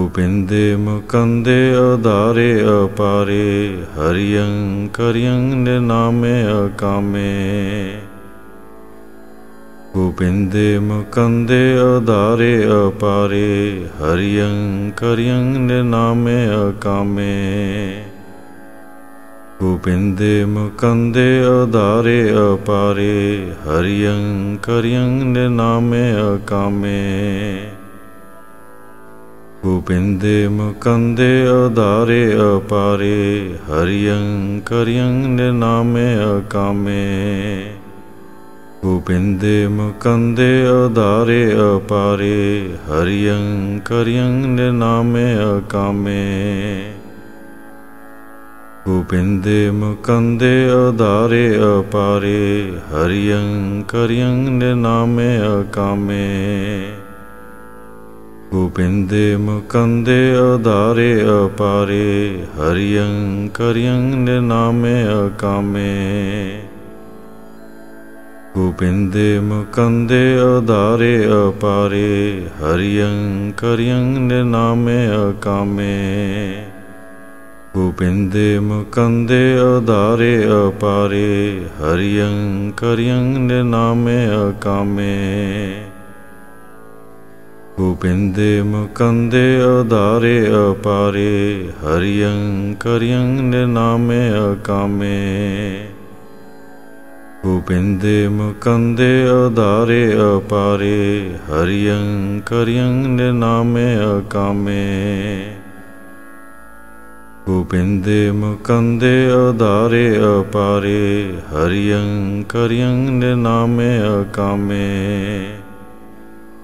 ਗੋਬਿੰਦੇ ਮੁਕੰਦੇ ਉਦਾਰੇ ਅਪਾਰੇ ਹਰਿਯੰ ਕਰਿਯੰ ਨਿਨਾਮੇ ਅਕਾਮੇ। ਗੋਬਿੰਦੇ ਮੁਕੰਦੇ ਉਦਾਰੇ ਅਪਾਰੇ ਹਰਿਯੰ ਕਰਿਯੰ ਨਿਨਾਮੇ ਅਕਾਮੇ। ਗੋਬਿੰਦੇ ਮੁਕੰਦੇ ਉਦਾਰੇ ਅਪਾਰੇ ਹਰਿਯੰ ਕਰਿਯੰ ਨਿਨਾਮੇ ਅਕਾਮੇ। ਗੋਬਿੰਦੇ ਮੁਕੰਦੇ ਉਦਾਰੇ ਅਪਾਰੇ ਹਰਿਯੰ ਕਰਿਯੰ ਨਿਨਾਮੇ ਅਕਾਮੇ। ਗੋਬਿੰਦੇ ਮੁਕੰਦੇ ਉਦਾਰੇ ਅਪਾਰੇ ਹਰਿਯੰ ਕਰਿਯੰ ਨਿਨਾਮੇ ਅਕਾਮੇ। ਗੋਬਿੰਦੇ ਮੁਕੰਦੇ ਉਦਾਰੇ ਅਪਾਰੇ ਹਰਿਯੰ ਕਰਿਯੰ ਨਿਨਾਮੇ ਅਕਾਮੇ। ਗੋਬਿੰਦੇ ਮੁਕੰਦੇ ਉਦਾਰੇ ਅਪਾਰੇ ਹਰਿਯੰ ਕਰਿਯੰ ਨਿਨਾਮੇ ਅਕਾਮੇ। ਗੋਬਿੰਦੇ ਮੁਕੰਦੇ ਉਦਾਰੇ ਅਪਾਰੇ ਹਰਿਯੰ ਕਰਿਯੰ ਨਿਨਾਮੇ ਅਕਾਮੇ। ਗੋਬਿੰਦੇ ਮੁਕੰਦੇ ਉਦਾਰੇ ਅਪਾਰੇ ਹਰਿਯੰ ਕਰਿਯੰ ਨਿਨਾਮੇ ਅਕਾਮੇ। ਗੋਬਿੰਦੇ ਮੁਕੰਦੇ ਉਦਾਰੇ ਅਪਾਰੇ ਹਰਿਯੰ ਕਰਿਯੰ ਨਿਨਾਮੇ ਅਕਾਮੇ। ਗੋਬਿੰਦੇ ਮੁਕੰਦੇ ਉਦਾਰੇ ਅਪਾਰੇ ਹਰਿਯੰ ਕਰਿਯੰ ਨਿਨਾਮੇ ਅਕਾਮੇ। ਗੋਬਿੰਦੇ ਮੁਕੰਦੇ ਉਦਾਰੇ ਅਪਾਰੇ ਹਰਿਯੰ ਕਰਿਯੰ ਨਿਨਾਮੇ ਅਕਾਮੇ।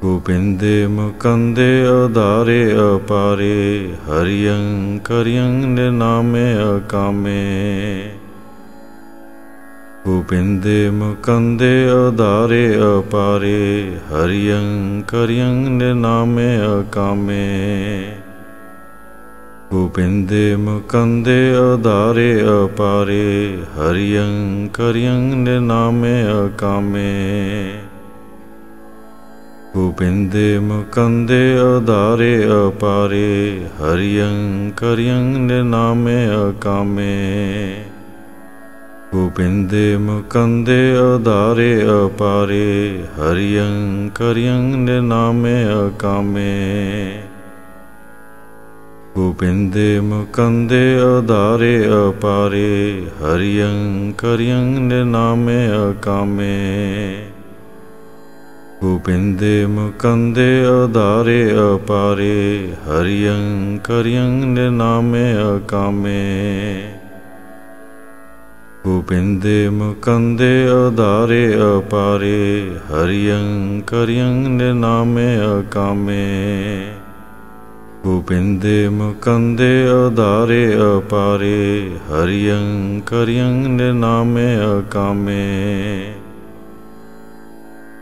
ਗੋਬਿੰਦੇ ਮੁਕੰਦੇ ਉਦਾਰੇ ਅਪਾਰੇ ਹਰਿਯੰ ਕਰਿਯੰ ਨਿਨਾਮੇ ਅਕਾਮੇ। ਗੋਬਿੰਦੇ ਮੁਕੰਦੇ ਉਦਾਰੇ ਅਪਾਰੇ ਹਰਿਯੰ ਕਰਿਯੰ ਨਿਨਾਮੇ ਅਕਾਮੇ। ਗੋਬਿੰਦੇ ਮੁਕੰਦੇ ਉਦਾਰੇ ਅਪਾਰੇ ਹਰਿਯੰ ਕਰਿਯੰ ਨਿਨਾਮੇ ਅਕਾਮੇ। ਗੋਬਿੰਦੇ ਮੁਕੰਦੇ ਆਧਾਰੇ ਅਪਾਰੇ, ਹਰਿਯੰ ਕਰਿਯੰ ਨਿਨਾਮੇ ਅਕਾਮੇ। ਗੋਬਿੰਦੇ ਮੁਕੰਦੇ ਉਦਾਰੇ ਅਪਾਰੇ, ਹਰਿਯੰ ਕਰਿਯੰ ਨਿਨਾਮੇ ਅਕਾਮੇ। ਗੋਬਿੰਦੇ ਮੁਕੰਦੇ ਉਦਾਰੇ ਅਪਾਰੇ, ਹਰਿਯੰ ਕਰਿਯੰ ਨਿਨਾਮੇ ਅਕਾਮੇ। ਗੋਬਿੰਦੇ ਮੁਕੰਦੇ ਉਦਾਰੇ ਅਪਾਰੇ ਹਰਿਯੰ ਕਰਿਯੰ ਨਿਨਾਮੇ ਅਕਾਮੇ। ਗੋਬਿੰਦੇ ਮੁਕੰਦੇ ਉਦਾਰੇ ਅਪਾਰੇ ਹਰਿਯੰ ਕਰਿਯੰ ਨਿਨਾਮੇ ਅਕਾਮੇ। ਗੋਬਿੰਦੇ ਮੁਕੰਦੇ ਉਦਾਰੇ ਅਪਾਰੇ ਹਰਿਯੰ ਕਰਿਯੰ ਨਿਨਾਮੇ ਅਕਾਮੇ।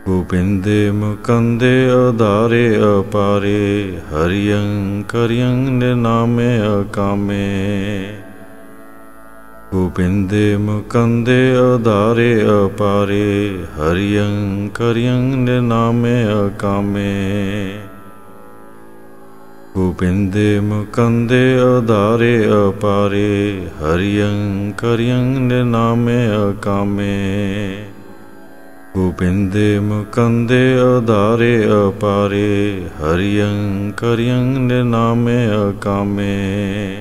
ਗੋਬਿੰਦੇ ਮੁਕੰਦੇ ਉਦਾਰੇ ਅਪਾਰੇ ਹਰਿਯੰ ਕਰਿਯੰ ਨਿਨਾਮੇ ਅਕਾਮੇ। ਗੋਬਿੰਦੇ ਮੁਕੰਦੇ ਉਦਾਰੇ ਅਪਾਰੇ ਹਰਿਯੰ ਕਰਿਯੰ ਨਿਨਾਮੇ ਅਕਾਮੇ। ਗੋਬਿੰਦੇ ਮੁਕੰਦੇ ਉਦਾਰੇ ਅਪਾਰੇ ਹਰਿਯੰ ਕਰਿਯੰ ਨਿਨਾਮੇ ਅਕਾਮੇ। ਗੋਬਿੰਦੇ ਮੁਕੰਦੇ ਉਦਾਰੇ ਅਪਾਰੇ ਹਰਿਯੰ ਕਰਿਯੰ ਨਿਨਾਮੇ ਅਕਾਮੇ।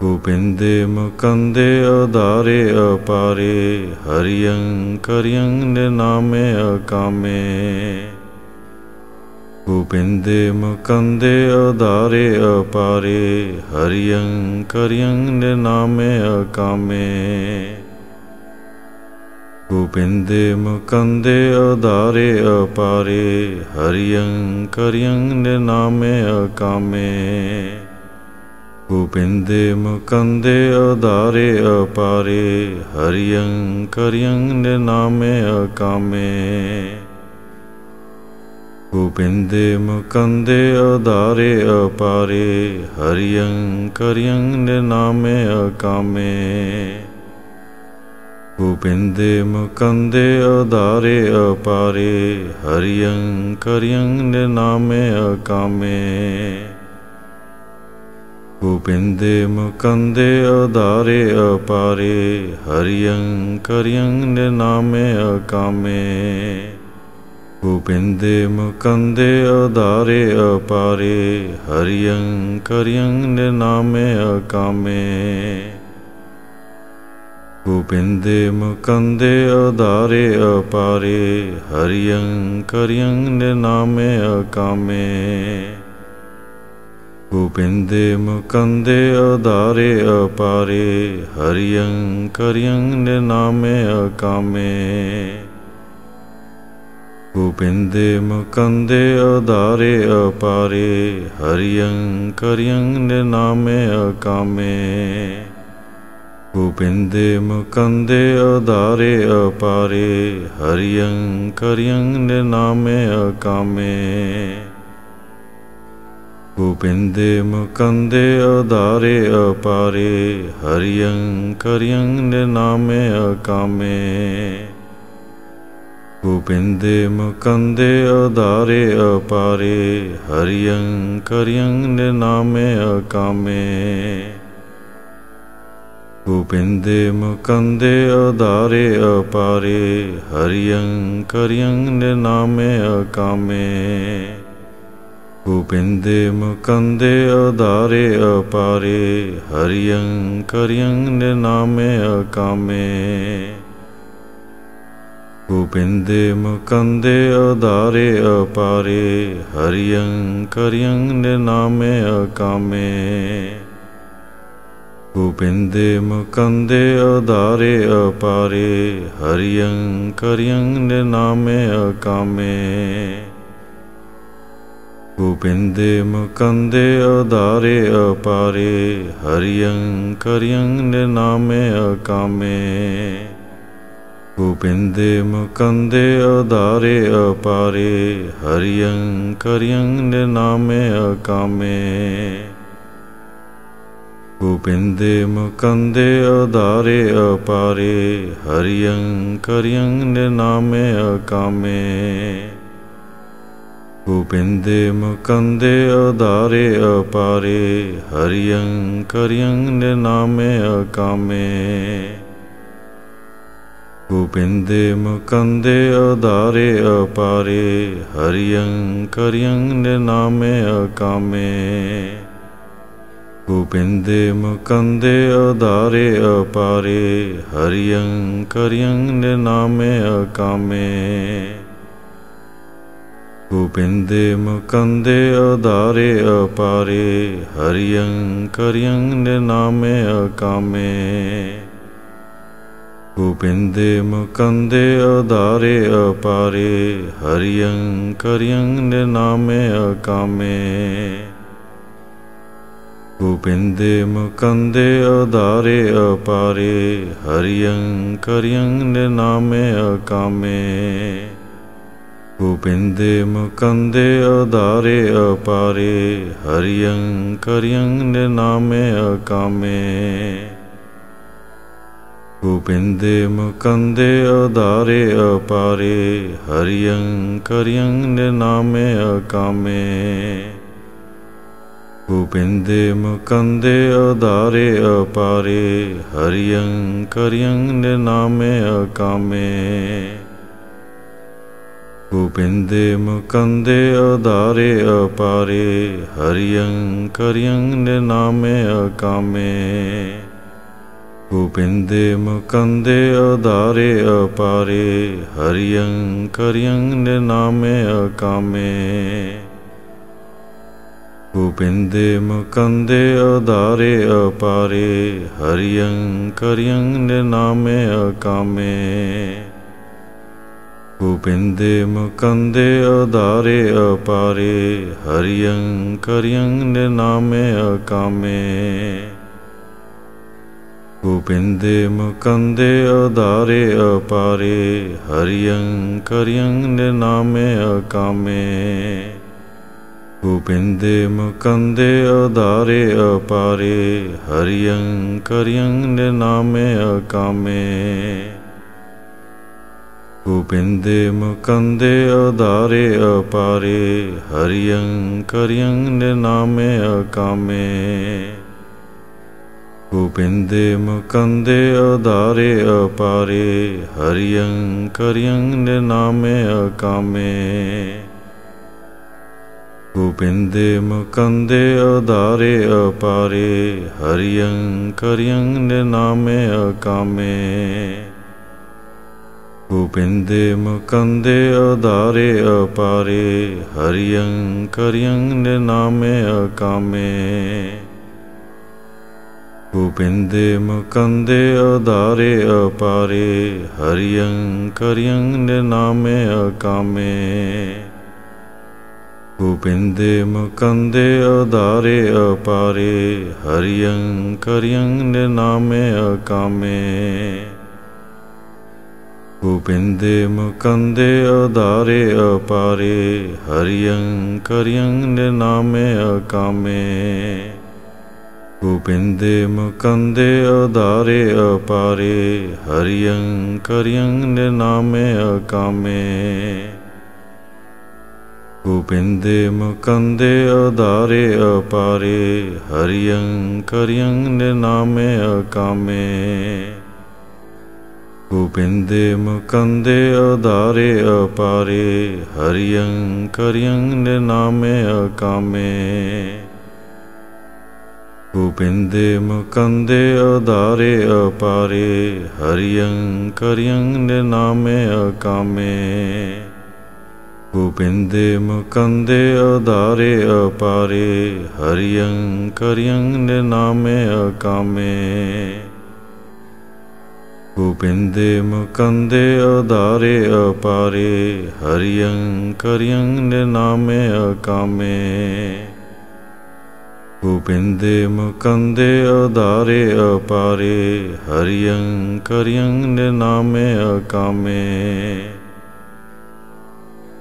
ਗੋਬਿੰਦੇ ਮੁਕੰਦੇ ਉਦਾਰੇ ਅਪਾਰੇ ਹਰਿਯੰ ਕਰਿਯੰ ਨਿਨਾਮੇ ਅਕਾਮੇ। ਗੋਬਿੰਦੇ ਮੁਕੰਦੇ ਉਦਾਰੇ ਅਪਾਰੇ ਹਰਿਯੰ ਕਰਿਯੰ ਨਿਨਾਮੇ ਅਕਾਮੇ। ਗੋਬਿੰਦੇ ਮੁਕੰਦੇ ਉਦਾਰੇ ਅਪਾਰੇ ਹਰਿਯੰ ਕਰਿਯੰ ਨਿਨਾਮੇ ਅਕਾਮੇ। ਗੋਬਿੰਦੇ ਮੁਕੰਦੇ ਆਧਾਰੇ ਅਪਾਰੇ ਹਰਿਯੰ ਕਰਿਯੰ ਨਿਨਾਮੇ ਅਕਾਮੇ। ਗੋਬਿੰਦੇ ਮੁਕੰਦੇ ਆਧਾਰੇ ਅਪਾਰੇ ਹਰਿਯੰ ਕਰਿਯੰ ਨਿਨਾਮੇ ਅਕਾਮੇ। ਗੋਬਿੰਦੇ ਮੁਕੰਦੇ ਆਧਾਰੇ ਅਪਾਰੇ ਹਰਿਯੰ ਕਰਿਯੰ ਨਿਨਾਮੇ ਅਕਾਮੇ। ਗੋਬਿੰਦੇ ਮੁਕੰਦੇ ਆਧਾਰੇ ਅਪਾਰੇ ਹਰਿਯੰ ਕਰਿਯੰ ਨਿਨਾਮੇ ਅਕਾਮੇ। ਗੋਬਿੰਦੇ ਮੁਕੰਦੇ ਆਧਾਰੇ ਅਪਾਰੇ ਹਰਿਯੰ ਕਰਿਯੰ ਨਿਨਾਮੇ ਅਕਾਮੇ। ਗੋਬਿੰਦੇ ਮੁਕੰਦੇ ਉਦਾਰੇ ਅਪਾਰੇ ਹਰਿਯੰ ਕਰਿਯੰ ਨਿਨਾਮੇ ਅਕਾਮੇ। ਗੋਬਿੰਦੇ ਮੁਕੰਦੇ ਉਦਾਰੇ ਅਪਾਰੇ ਹਰਿਯੰ ਕਰਿਯੰ ਨਿਨਾਮੇ ਅਕਾਮੇ। ਗੋਬਿੰਦੇ ਮੁਕੰਦੇ ਉਦਾਰੇ ਅਪਾਰੇ ਹਰਿਯੰ ਕਰਿਯੰ ਨਿਨਾਮੇ ਅਕਾਮੇ। ਗੋਬਿੰਦੇ ਮੁਕੰਦੇ ਆਧਾਰੇ ਅਪਾਰੇ ਹਰਿਯੰ ਕਰਿਯੰ ਨਿਨਾਮੇ ਅਕਾਮੇ। ਗੋਬਿੰਦੇ ਮੁਕੰਦੇ ਆਧਾਰੇ ਅਪਾਰੇ ਹਰਿਯੰ ਕਰਿਯੰ ਨਿਨਾਮੇ ਅਕਾਮੇ। ਗੋਬਿੰਦੇ ਮੁਕੰਦੇ ਉਦਾਰੇ ਅਪਾਰੇ ਹਰਿਯੰ ਕਰਿਯੰ ਨਿਨਾਮੇ ਅਕਾਮੇ। ਗੋਬਿੰਦੇ ਮੁਕੰਦੇ ਆਧਾਰੇ ਅਪਾਰੇ ਹਰਿਯੰ ਕਰਿਯੰ ਨਿਨਾਮੇ ਅਕਾਮੇ। ਗੋਬਿੰਦੇ ਮੁਕੰਦੇ ਉਦਾਰੇ ਅਪਾਰੇ ਹਰਿਯੰ ਕਰਿਯੰ ਨਿਨਾਮੇ ਅਕਾਮੇ। ਗੋਬਿੰਦੇ ਮੁਕੰਦੇ ਉਦਾਰੇ ਅਪਾਰੇ ਹਰਿਯੰ ਕਰਿਯੰ ਨਿਨਾਮੇ ਅਕਾਮੇ। ਗੋਬਿੰਦੇ ਮੁਕੰਦੇ ਉਦਾਰੇ ਅਪਾਰੇ ਹਰਿਯੰ ਕਰਿਯੰ ਨਿਨਾਮੇ ਅਕਾਮੇ। ਗੋਬਿੰਦੇ ਮੁਕੰਦੇ ਉਦਾਰੇ ਅਪਾਰੇ ਹਰਿਯੰ ਕਰਿਯੰ ਨਿਨਾਮੇ ਅਕਾਮੇ। ਗੋਬਿੰਦੇ ਮੁਕੰਦੇ ਉਦਾਰੇ ਅਪਾਰੇ ਹਰਿਯੰ ਕਰਿਯੰ ਨਿਨਾਮੇ ਅਕਾਮੇ। ਗੋਬਿੰਦੇ ਮੁਕੰਦੇ ਆਧਾਰੇ ਅਪਾਰੇ ਹਰਿਯੰ ਕਰਿਯੰ ਨਿਨਾਮੇ ਅਕਾਮੇ। ਗੋਬਿੰਦੇ ਮੁਕੰਦੇ ਉਦਾਰੇ ਅਪਾਰੇ ਹਰਿਯੰ ਕਰਿਯੰ ਨਿਨਾਮੇ ਅਕਾਮੇ। ਗੋਬਿੰਦੇ ਮੁਕੰਦੇ ਉਦਾਰੇ ਅਪਾਰੇ ਹਰਿਯੰ ਕਰਿਯੰ ਨਿਨਾਮੇ ਅਕਾਮੇ। ਗੋਬਿੰਦੇ ਮੁਕੰਦੇ ਉਦਾਰੇ ਅਪਾਰੇ ਹਰਿਯੰ ਕਰਿਯੰ ਨਿਨਾਮੇ ਅਕਾਮੇ। ਗੋਬਿੰਦੇ ਮੁਕੰਦੇ ਉਦਾਰੇ ਅਪਾਰੇ ਹਰਿਯੰ ਕਰਿਯੰ ਨਿਨਾਮੇ ਅਕਾਮੇ। ਗੋਬਿੰਦੇ ਮੁਕੰਦੇ ਉਦਾਰੇ ਅਪਾਰੇ ਹਰਿਯੰ ਕਰਿਯੰ ਨਿਨਾਮੇ ਅਕਾਮੇ। ਗੋਬਿੰਦੇ ਮੁਕੰਦੇ ਉਦਾਰੇ ਅਪਾਰੇ ਹਰਿਯੰ ਕਰਿਯੰ ਨਿਨਾਮੇ ਅਕਾਮੇ। ਗੋਬਿੰਦੇ ਮੁਕੰਦੇ ਆਧਾਰੇ ਅਪਾਰੇ ਹਰਿਯੰ ਕਰਿਯੰ ਨਿਨਾਮੇ ਅਕਾਮੇ। ਗੋਬਿੰਦੇ ਮੁਕੰਦੇ ਉਦਾਰੇ ਅਪਾਰੇ ਹਰਿਯੰ ਕਰਿਯੰ ਨਿਨਾਮੇ ਅਕਾਮੇ। ਗੋਬਿੰਦੇ ਮੁਕੰਦੇ ਉਦਾਰੇ ਅਪਾਰੇ, ਹਰਿਯੰ ਕਰਿਯੰ ਨਿਨਾਮੇ ਅਕਾਮੇ। ਗੋਬਿੰਦੇ ਮੁਕੰਦੇ ਆਧਾਰੇ ਅਪਾਰੇ, ਹਰਿਯੰ ਕਰਿਯੰ ਨਿਨਾਮੇ ਅਕਾਮੇ। ਗੋਬਿੰਦੇ ਮੁਕੰਦੇ ਉਦਾਰੇ ਅਪਾਰੇ, ਹਰਿਯੰ ਕਰਿਯੰ ਨਿਨਾਮੇ ਅਕਾਮੇ। ਗੋਬਿੰਦੇ ਮੁਕੰਦੇ ਆਧਾਰੇ ਅਪਾਰੇ ਹਰਿਯੰ ਕਰਿਯੰ ਨਿਨਾਮੇ ਅਕਾਮੇ। ਗੋਬਿੰਦੇ ਮੁਕੰਦੇ ਉਦਾਰੇ ਅਪਾਰੇ ਹਰਿਯੰ ਕਰਿਯੰ ਨਿਨਾਮੇ ਅਕਾਮੇ। ਗੋਬਿੰਦੇ ਮੁਕੰਦੇ ਉਦਾਰੇ ਅਪਾਰੇ ਹਰਿਯੰ ਕਰਿਯੰ ਨਿਨਾਮੇ ਅਕਾਮੇ। ਗੋਬਿੰਦੇ ਮੁਕੰਦੇ ਆਧਾਰੇ ਅਪਾਰੇ ਹਰਿਯੰ ਕਰਿਯੰ ਨਿਨਾਮੇ ਅਕਾਮੇ। ਗੋਬਿੰਦੇ ਮੁਕੰਦੇ ਆਧਾਰੇ ਅਪਾਰੇ ਹਰਿਯੰ ਕਰਿਯੰ ਨਿਨਾਮੇ ਅਕਾਮੇ। ਗੋਬਿੰਦੇ ਮੁਕੰਦੇ ਆਧਾਰੇ ਅਪਾਰੇ ਹਰਿਯੰ ਕਰਿਯੰ ਨਿਨਾਮੇ ਅਕਾਮੇ। ਗੋਬਿੰਦੇ ਮੁਕੰਦੇ ਆਧਾਰੇ ਅਪਾਰੇ ਹਰਿਯੰ ਕਰਿਯੰ ਨਿਨਾਮੇ ਅਕਾਮੇ। ਗੋਬਿੰਦੇ ਮੁਕੰਦੇ ਆਧਾਰੇ ਅਪਾਰੇ ਹਰਿਯੰ ਕਰਿਯੰ ਨਿਨਾਮੇ ਅਕਾਮੇ। ਗੋਬਿੰਦੇ ਮੁਕੰਦੇ ਆਧਾਰੇ ਅਪਾਰੇ ਹਰਿਯੰ ਕਰਿਯੰ ਨਿਨਾਮੇ ਅਕਾਮੇ। ਗੋਬਿੰਦੇ ਮੁਕੰਦੇ ਆਧਾਰੇ ਅਪਾਰੇ ਹਰਿਯੰ ਕਰਿਯੰ ਨਿਨਾਮੇ ਅਕਾਮੇ। ਗੋਬਿੰਦੇ ਮੁਕੰਦੇ ਆਧਾਰੇ ਅਪਾਰੇ ਹਰਿਯੰ ਕਰਿਯੰ ਨਿਨਾਮੇ ਅਕਾਮੇ। ਗੋਬਿੰਦੇ ਮੁਕੰਦੇ ਆਧਾਰੇ ਅਪਾਰੇ ਹਰਿਯੰ ਕਰਿਯੰ ਨਿਨਾਮੇ ਅਕਾਮੇ। ਗੋਬਿੰਦੇ ਮੁਕੰਦੇ ਆਧਾਰੇ ਅਪਾਰੇ ਹਰਿਯੰ ਕਰਿਯੰ ਨਿਨਾਮੇ ਅਕਾਮੇ। ਗੋਬਿੰਦੇ ਮੁਕੰਦੇ ਆਧਾਰੇ ਅਪਾਰੇ ਹਰਿਯੰ ਕਰਿਯੰ ਨਿਨਾਮੇ ਅਕਾਮੇ। ਗੋਬਿੰਦੇ ਮੁਕੰਦੇ ਆਧਾਰੇ ਅਪਾਰੇ ਹਰਿਯੰ ਕਰਿਯੰ ਨਿਨਾਮੇ ਅਕਾਮੇ। ਗੋਬਿੰਦੇ ਮੁਕੰਦੇ ਆਧਾਰੇ ਅਪਾਰੇ ਹਰਿਯੰ ਕਰਿਯੰ ਨਿਨਾਮੇ ਅਕਾਮੇ। ਗੋਬਿੰਦੇ ਮੁਕੰਦੇ ਆਧਾਰੇ ਅਪਾਰੇ ਹਰਿਯੰ ਕਰਿਯੰ ਨਿਨਾਮੇ ਅਕਾਮੇ। ਗੋਬਿੰਦੇ ਮੁਕੰਦੇ ਆਧਾਰੇ ਅਪਾਰੇ ਹਰਿਯੰ ਕਰਿਯੰ ਨਿਨਾਮੇ ਅਕਾਮੇ।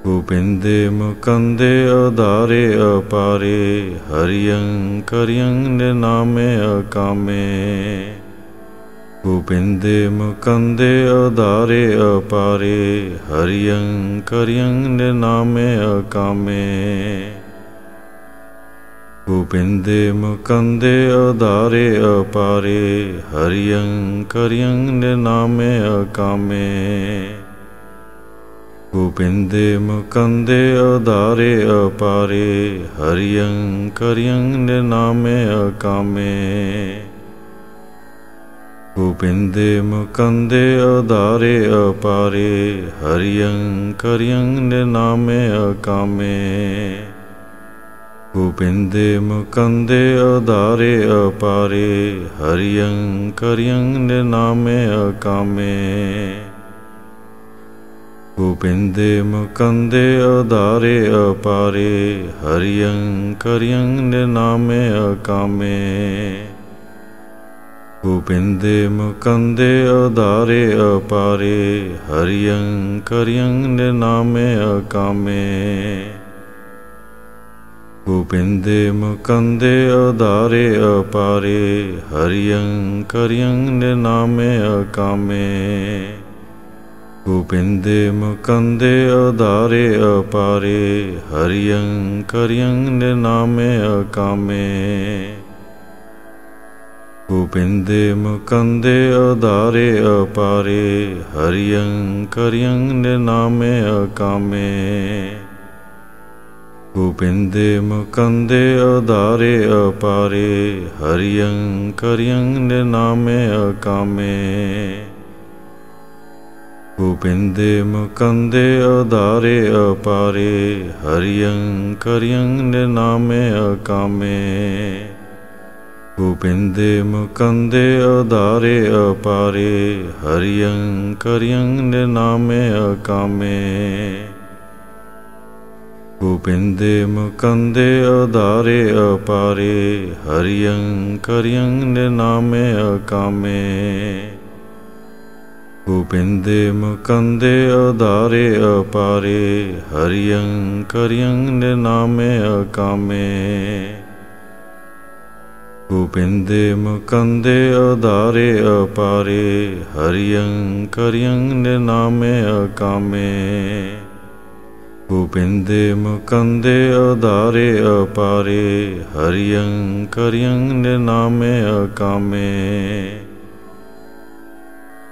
ਗੋਬਿੰਦੇ ਮੁਕੰਦੇ ਆਧਾਰੇ ਅਪਾਰੇ ਹਰਿਯੰ ਕਰਿਯੰ ਨਿਨਾਮੇ ਅਕਾਮੇ। ਗੋਬਿੰਦੇ ਮੁਕੰਦੇ ਆਧਾਰੇ ਅਪਾਰੇ ਹਰਿਯੰ ਕਰਿਯੰ ਨਿਨਾਮੇ ਅਕਾਮੇ। ਗੋਬਿੰਦੇ ਮੁਕੰਦੇ ਆਧਾਰੇ ਅਪਾਰੇ ਹਰਿਯੰ ਕਰਿਯੰ ਨਿਨਾਮੇ ਅਕਾਮੇ। ਗੋਬਿੰਦੇ ਮੁਕੰਦੇ ਆਧਾਰੇ ਅਪਾਰੇ ਹਰਿਯੰ ਕਰਿਯੰ ਨਿਨਾਮੇ ਅਕਾਮੇ। ਗੋਬਿੰਦੇ ਮੁਕੰਦੇ ਆਧਾਰੇ ਅਪਾਰੇ ਹਰਿਯੰ ਕਰਿਯੰ ਨਿਨਾਮੇ ਅਕਾਮੇ। ਗੋਬਿੰਦੇ ਮੁਕੰਦੇ ਆਧਾਰੇ ਅਪਾਰੇ ਹਰਿਯੰ ਕਰਿਯੰ ਨਿਨਾਮੇ ਅਕਾਮੇ। ਗੋਬਿੰਦੇ ਮੁਕੰਦੇ ਆਧਾਰੇ ਅਪਾਰੇ ਹਰਿਯੰ ਕਰਿਯੰ ਨਿਨਾਮੇ ਅਕਾਮੇ। ਗੋਬਿੰਦੇ ਮੁਕੰਦੇ ਆਧਾਰੇ ਅਪਾਰੇ ਹਰਿਯੰ ਕਰਿਯੰ ਨਿਨਾਮੇ ਅਕਾਮੇ। ਗੋਬਿੰਦੇ ਮੁਕੰਦੇ ਆਧਾਰੇ ਅਪਾਰੇ ਹਰਿਯੰ ਕਰਿਯੰ ਨਿਨਾਮੇ ਅਕਾਮੇ। ਗੋਬਿੰਦੇ ਮੁਕੰਦੇ ਆਧਾਰੇ ਅਪਾਰੇ ਹਰਿਯੰ ਕਰਿਯੰ ਨਿਨਾਮੇ ਅਕਾਮੇ। ਗੋਬਿੰਦੇ ਮੁਕੰਦੇ ਆਧਾਰੇ ਅਪਾਰੇ ਹਰਿਯੰ ਕਰਿਯੰ ਨਿਨਾਮੇ ਅਕਾਮੇ। ਗੋਬਿੰਦੇ ਮੁਕੰਦੇ ਆਧਾਰੇ ਅਪਾਰੇ ਹਰਿਯੰ ਕਰਿਯੰ ਨਿਨਾਮੇ ਅਕਾਮੇ। ਗੋਬਿੰਦੇ ਮੁਕੰਦੇ ਆਧਾਰੇ ਅਪਾਰੇ ਹਰਿਯੰ ਕਰਿਯੰ ਨਿਨਾਮੇ ਅਕਾਮੇ। ਗੋਬਿੰਦੇ ਮੁਕੰਦੇ ਆਧਾਰੇ ਅਪਾਰੇ ਹਰਿਯੰ ਕਰਿਯੰ ਨਿਨਾਮੇ ਅਕਾਮੇ। ਗੋਬਿੰਦੇ ਮੁਕੰਦੇ ਆਧਾਰੇ ਅਪਾਰੇ ਹਰਿਯੰ ਕਰਿਯੰ ਨਿਨਾਮੇ ਅਕਾਮੇ। ਗੋਬਿੰਦੇ ਮੁਕੰਦੇ ਆਧਾਰੇ ਅਪਾਰੇ ਹਰਿਯੰ ਕਰਿਯੰ ਨਿਨਾਮੇ ਅਕਾਮੇ। ਗੋਬਿੰਦੇ ਮੁਕੰਦੇ ਆਧਾਰੇ ਅਪਾਰੇ ਹਰਿਯੰ ਕਰਿਯੰ ਨਿਨਾਮੇ ਅਕਾਮੇ। ਗੋਬਿੰਦੇ ਮੁਕੰਦੇ ਉਦਾਰੇ ਅਪਾਰੇ ਹਰਿਯੰ ਕਰਿਯੰ ਨਿਨਾਮੇ ਅਕਾਮੇ।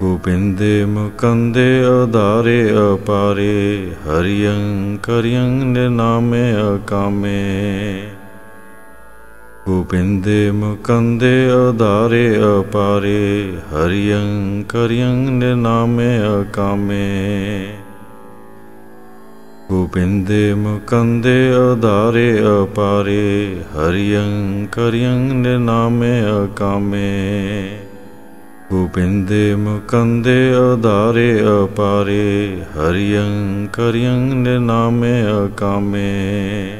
ਗੋਬਿੰਦੇ ਮੁਕੰਦੇ ਉਦਾਰੇ ਅਪਾਰੇ ਹਰਿਯੰ ਕਰਿਯੰ ਨਿਨਾਮੇ ਅਕਾਮੇ। ਗੋਬਿੰਦੇ ਮੁਕੰਦੇ ਉਦਾਰੇ ਅਪਾਰੇ ਹਰਿਯੰ ਕਰਿਯੰ ਨਿਨਾਮੇ ਅਕਾਮੇ। ਗੋਬਿੰਦੇ ਮੁਕੰਦੇ ਉਦਾਰੇ ਅਪਾਰੇ ਹਰਿਯੰ ਕਰਿਯੰ ਨਿਨਾਮੇ ਅਕਾਮੇ। ਗੋਬਿੰਦੇ ਮੁਕੰਦੇ ਉਦਾਰੇ ਅਪਾਰੇ ਹਰਿਯੰ ਕਰਿਯੰ ਨਿਨਾਮੇ ਅਕਾਮੇ।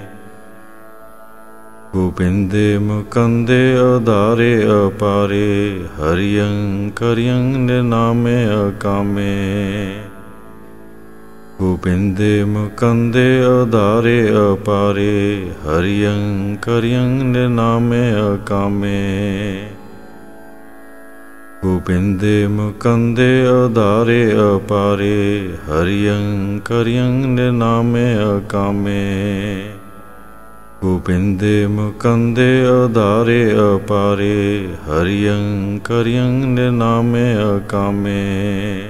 ਗੋਬਿੰਦੇ ਮੁਕੰਦੇ ਉਦਾਰੇ ਅਪਾਰੇ ਹਰਿਯੰ ਕਰਿਯੰ ਨਿਨਾਮੇ ਅਕਾਮੇ। ਗੋਬਿੰਦੇ ਮੁਕੰਦੇ ਉਦਾਰੇ ਅਪਾਰੇ ਹਰਿਯੰ ਕਰਿਯੰ ਨਿਨਾਮੇ ਅਕਾਮੇ। ਗੋਬਿੰਦੇ ਮੁਕੰਦੇ ਉਦਾਰੇ ਅਪਾਰੇ ਹਰਿਯੰ ਕਰਿਯੰ ਨਿਨਾਮੇ ਅਕਾਮੇ। ਗੋਬਿੰਦੇ ਮੁਕੰਦੇ ਉਦਾਰੇ ਅਪਾਰੇ ਹਰਿਯੰ ਕਰਿਯੰ ਨਿਨਾਮੇ ਅਕਾਮੇ।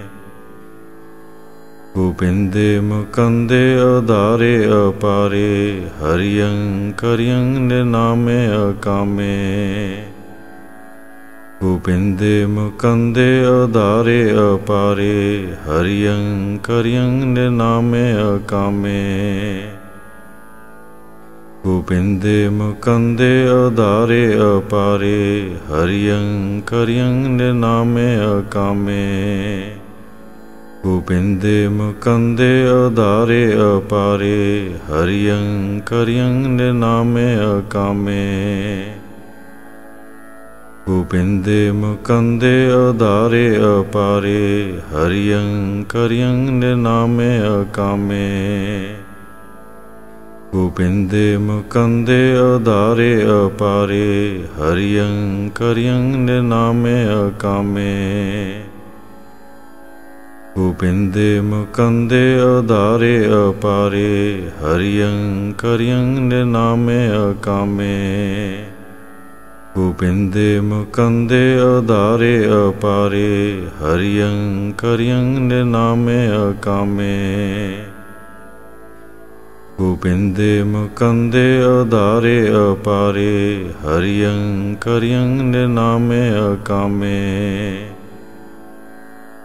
ਗੋਬਿੰਦੇ ਮੁਕੰਦੇ ਉਦਾਰੇ ਅਪਾਰੇ ਹਰਿਯੰ ਕਰਿਯੰ ਨਿਨਾਮੇ ਅਕਾਮੇ। ਗੋਬਿੰਦੇ ਮੁਕੰਦੇ ਉਦਾਰੇ ਅਪਾਰੇ ਹਰਿਯੰ ਕਰਿਯੰ ਨਿਨਾਮੇ ਅਕਾਮੇ। ਗੋਬਿੰਦੇ ਮੁਕੰਦੇ ਆਧਾਰੇ ਅਪਾਰੇ ਹਰਿਯੰ ਕਰਿਯੰ ਨਿਨਾਮੇ ਅਕਾਮੇ। ਗੋਬਿੰਦੇ ਮੁਕੰਦੇ ਆਧਾਰੇ ਅਪਾਰੇ ਹਰਿਯੰ ਕਰਿਯੰ ਨਿਨਾਮੇ ਅਕਾਮੇ। ਗੋਬਿੰਦੇ ਮੁਕੰਦੇ ਉਦਾਰੇ ਅਪਾਰੇ ਹਰਿਯੰ ਕਰਿਯੰ ਨਿਨਾਮੇ ਅਕਾਮੇ। ਗੋਬਿੰਦੇ ਮੁਕੰਦੇ ਉਦਾਰੇ ਅਪਾਰੇ ਹਰਿਯੰ ਕਰਿਯੰ ਨਿਨਾਮੇ ਅਕਾਮੇ। ਗੋਬਿੰਦੇ ਮੁਕੰਦੇ ਉਦਾਰੇ ਅਪਾਰੇ ਹਰਿਯੰ ਕਰਿਯੰ ਨਿਨਾਮੇ ਅਕਾਮੇ। ਗੋਬਿੰਦੇ ਮੁਕੰਦੇ ਉਦਾਰੇ ਅਪਾਰੇ ਹਰਿਯੰ ਕਰਿਯੰ ਨਿਨਾਮੇ ਅਕਾਮੇ। ਗੋਬਿੰਦੇ ਮੁਕੰਦੇ ਉਦਾਰੇ ਅਪਾਰੇ ਹਰਿਯੰ ਕਰਿਯੰ ਨਿਨਾਮੇ ਅਕਾਮੇ।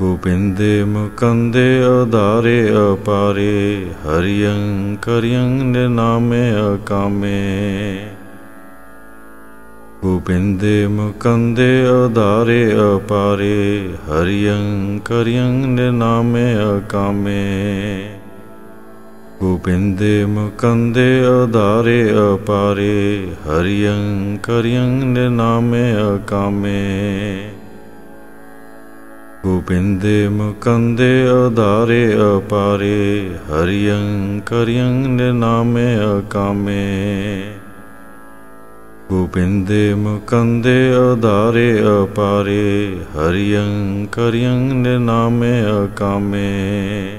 ਗੋਬਿੰਦੇ ਮੁਕੰਦੇ ਉਦਾਰੇ ਅਪਾਰੇ ਹਰਿਯੰ ਕਰਿਯੰ ਨਿਨਾਮੇ ਅਕਾਮੇ। ਗੋਬਿੰਦੇ ਮੁਕੰਦੇ ਉਦਾਰੇ ਅਪਾਰੇ ਹਰਿਯੰ ਕਰਿਯੰ ਨਿਨਾਮੇ ਅਕਾਮੇ। ਗੋਬਿੰਦੇ ਮੁਕੰਦੇ ਉਦਾਰੇ ਅਪਾਰੇ ਹਰਿਯੰ ਕਰਿਯੰ ਨਿਨਾਮੇ ਅਕਾਮੇ। ਗੋਬਿੰਦੇ ਮੁਕੰਦੇ ਉਦਾਰੇ ਅਪਾਰੇ ਹਰਿਯੰ ਕਰਿਯੰ ਨਿਨਾਮੇ ਅਕਾਮੇ। ਗੋਬਿੰਦੇ ਮੁਕੰਦੇ ਉਦਾਰੇ ਅਪਾਰੇ ਹਰਿਯੰ ਕਰਿਯੰ ਨਿਨਾਮੇ ਅਕਾਮੇ।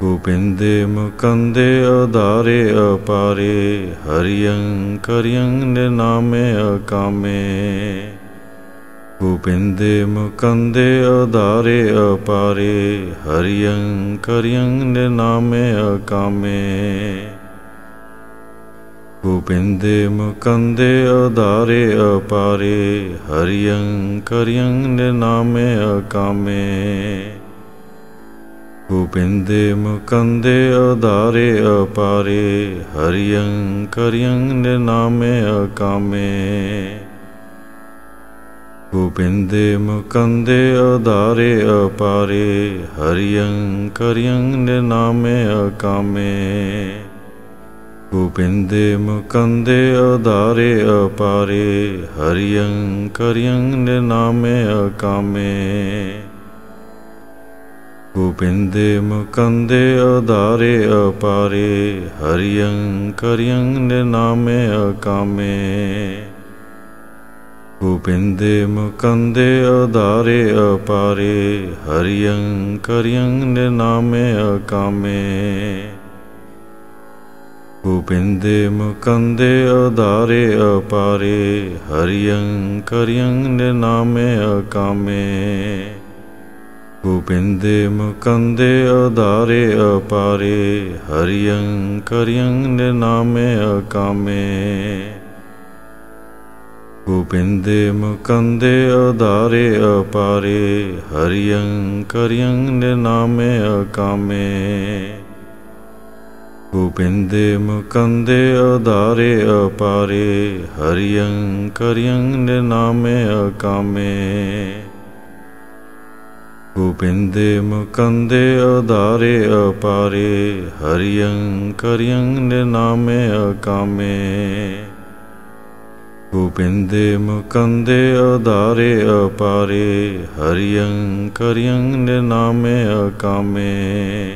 ਗੋਬਿੰਦੇ ਮੁਕੰਦੇ ਉਦਾਰੇ ਅਪਾਰੇ ਹਰਿਯੰ ਕਰਿਯੰ ਨਿਨਾਮੇ ਅਕਾਮੇ। ਗੋਬਿੰਦੇ ਮੁਕੰਦੇ ਉਦਾਰੇ ਅਪਾਰੇ ਹਰਿਯੰ ਕਰਿਯੰ ਨਿਨਾਮੇ ਅਕਾਮੇ। ਗੋਬਿੰਦੇ ਮੁਕੰਦੇ ਆਧਾਰੇ ਅਪਾਰੇ ਹਰਿਯੰ ਕਰਿਯੰ ਨਿਨਾਮੇ ਅਕਾਮੇ। ਗੋਬਿੰਦੇ ਮੁਕੰਦੇ ਉਦਾਰੇ ਅਪਾਰੇ ਹਰਿਯੰ ਕਰਿਯੰ ਨਿਨਾਮੇ ਅਕਾਮੇ। ਗੋਬਿੰਦੇ ਮੁਕੰਦੇ ਉਦਾਰੇ ਅਪਾਰੇ ਹਰਿਯੰ ਕਰਿਯੰ ਨਿਨਾਮੇ ਅਕਾਮੇ। ਗੋਬਿੰਦੇ ਮੁਕੰਦੇ ਉਦਾਰੇ ਅਪਾਰੇ ਹਰਿਯੰ ਕਰਿਯੰ ਨਿਨਾਮੇ ਅਕਾਮੇ। ਗੋਬਿੰਦੇ ਮੁਕੰਦੇ ਉਦਾਰੇ ਅਪਾਰੇ ਹਰਿਯੰ ਕਰਿਯੰ ਨਿਨਾਮੇ ਅਕਾਮੇ। ਗੋਬਿੰਦੇ ਮੁਕੰਦੇ ਉਦਾਰੇ ਅਪਾਰੇ ਹਰਿਯੰ ਕਰਿਯੰ ਨਿਨਾਮੇ ਅਕਾਮੇ। ਗੋਬਿੰਦੇ ਮੁਕੰਦੇ ਉਦਾਰੇ ਅਪਾਰੇ ਹਰਿਯੰ ਕਰਿਯੰ ਨਿਨਾਮੇ ਅਕਾਮੇ। ਗੋਬਿੰਦੇ ਮੁਕੰਦੇ ਉਦਾਰੇ ਅਪਾਰੇ ਹਰਿਯੰ ਕਰਿਯੰ ਨਿਨਾਮੇ ਅਕਾਮੇ। ਗੋਬਿੰਦੇ ਮੁਕੰਦੇ ਉਦਾਰੇ ਅਪਾਰੇ ਹਰਿਯੰ ਕਰਿਯੰ ਨਿਨਾਮੇ ਅਕਾਮੇ। ਗੋਬਿੰਦੇ ਮੁਕੰਦੇ ਆਧਾਰੇ ਅਪਾਰੇ ਹਰਿਯੰ ਕਰਿਯੰ ਨਿਨਾਮੇ ਅਕਾਮੇ। ਗੋਬਿੰਦੇ ਮੁਕੰਦੇ ਉਦਾਰੇ ਅਪਾਰੇ ਹਰਿਯੰ ਕਰਿਯੰ ਨਿਨਾਮੇ ਅਕਾਮੇ। ਗੋਬਿੰਦੇ ਮੁਕੰਦੇ ਉਦਾਰੇ ਅਪਾਰੇ ਹਰਿਯੰ ਕਰਿਯੰ ਨਿਨਾਮੇ ਅਕਾਮੇ।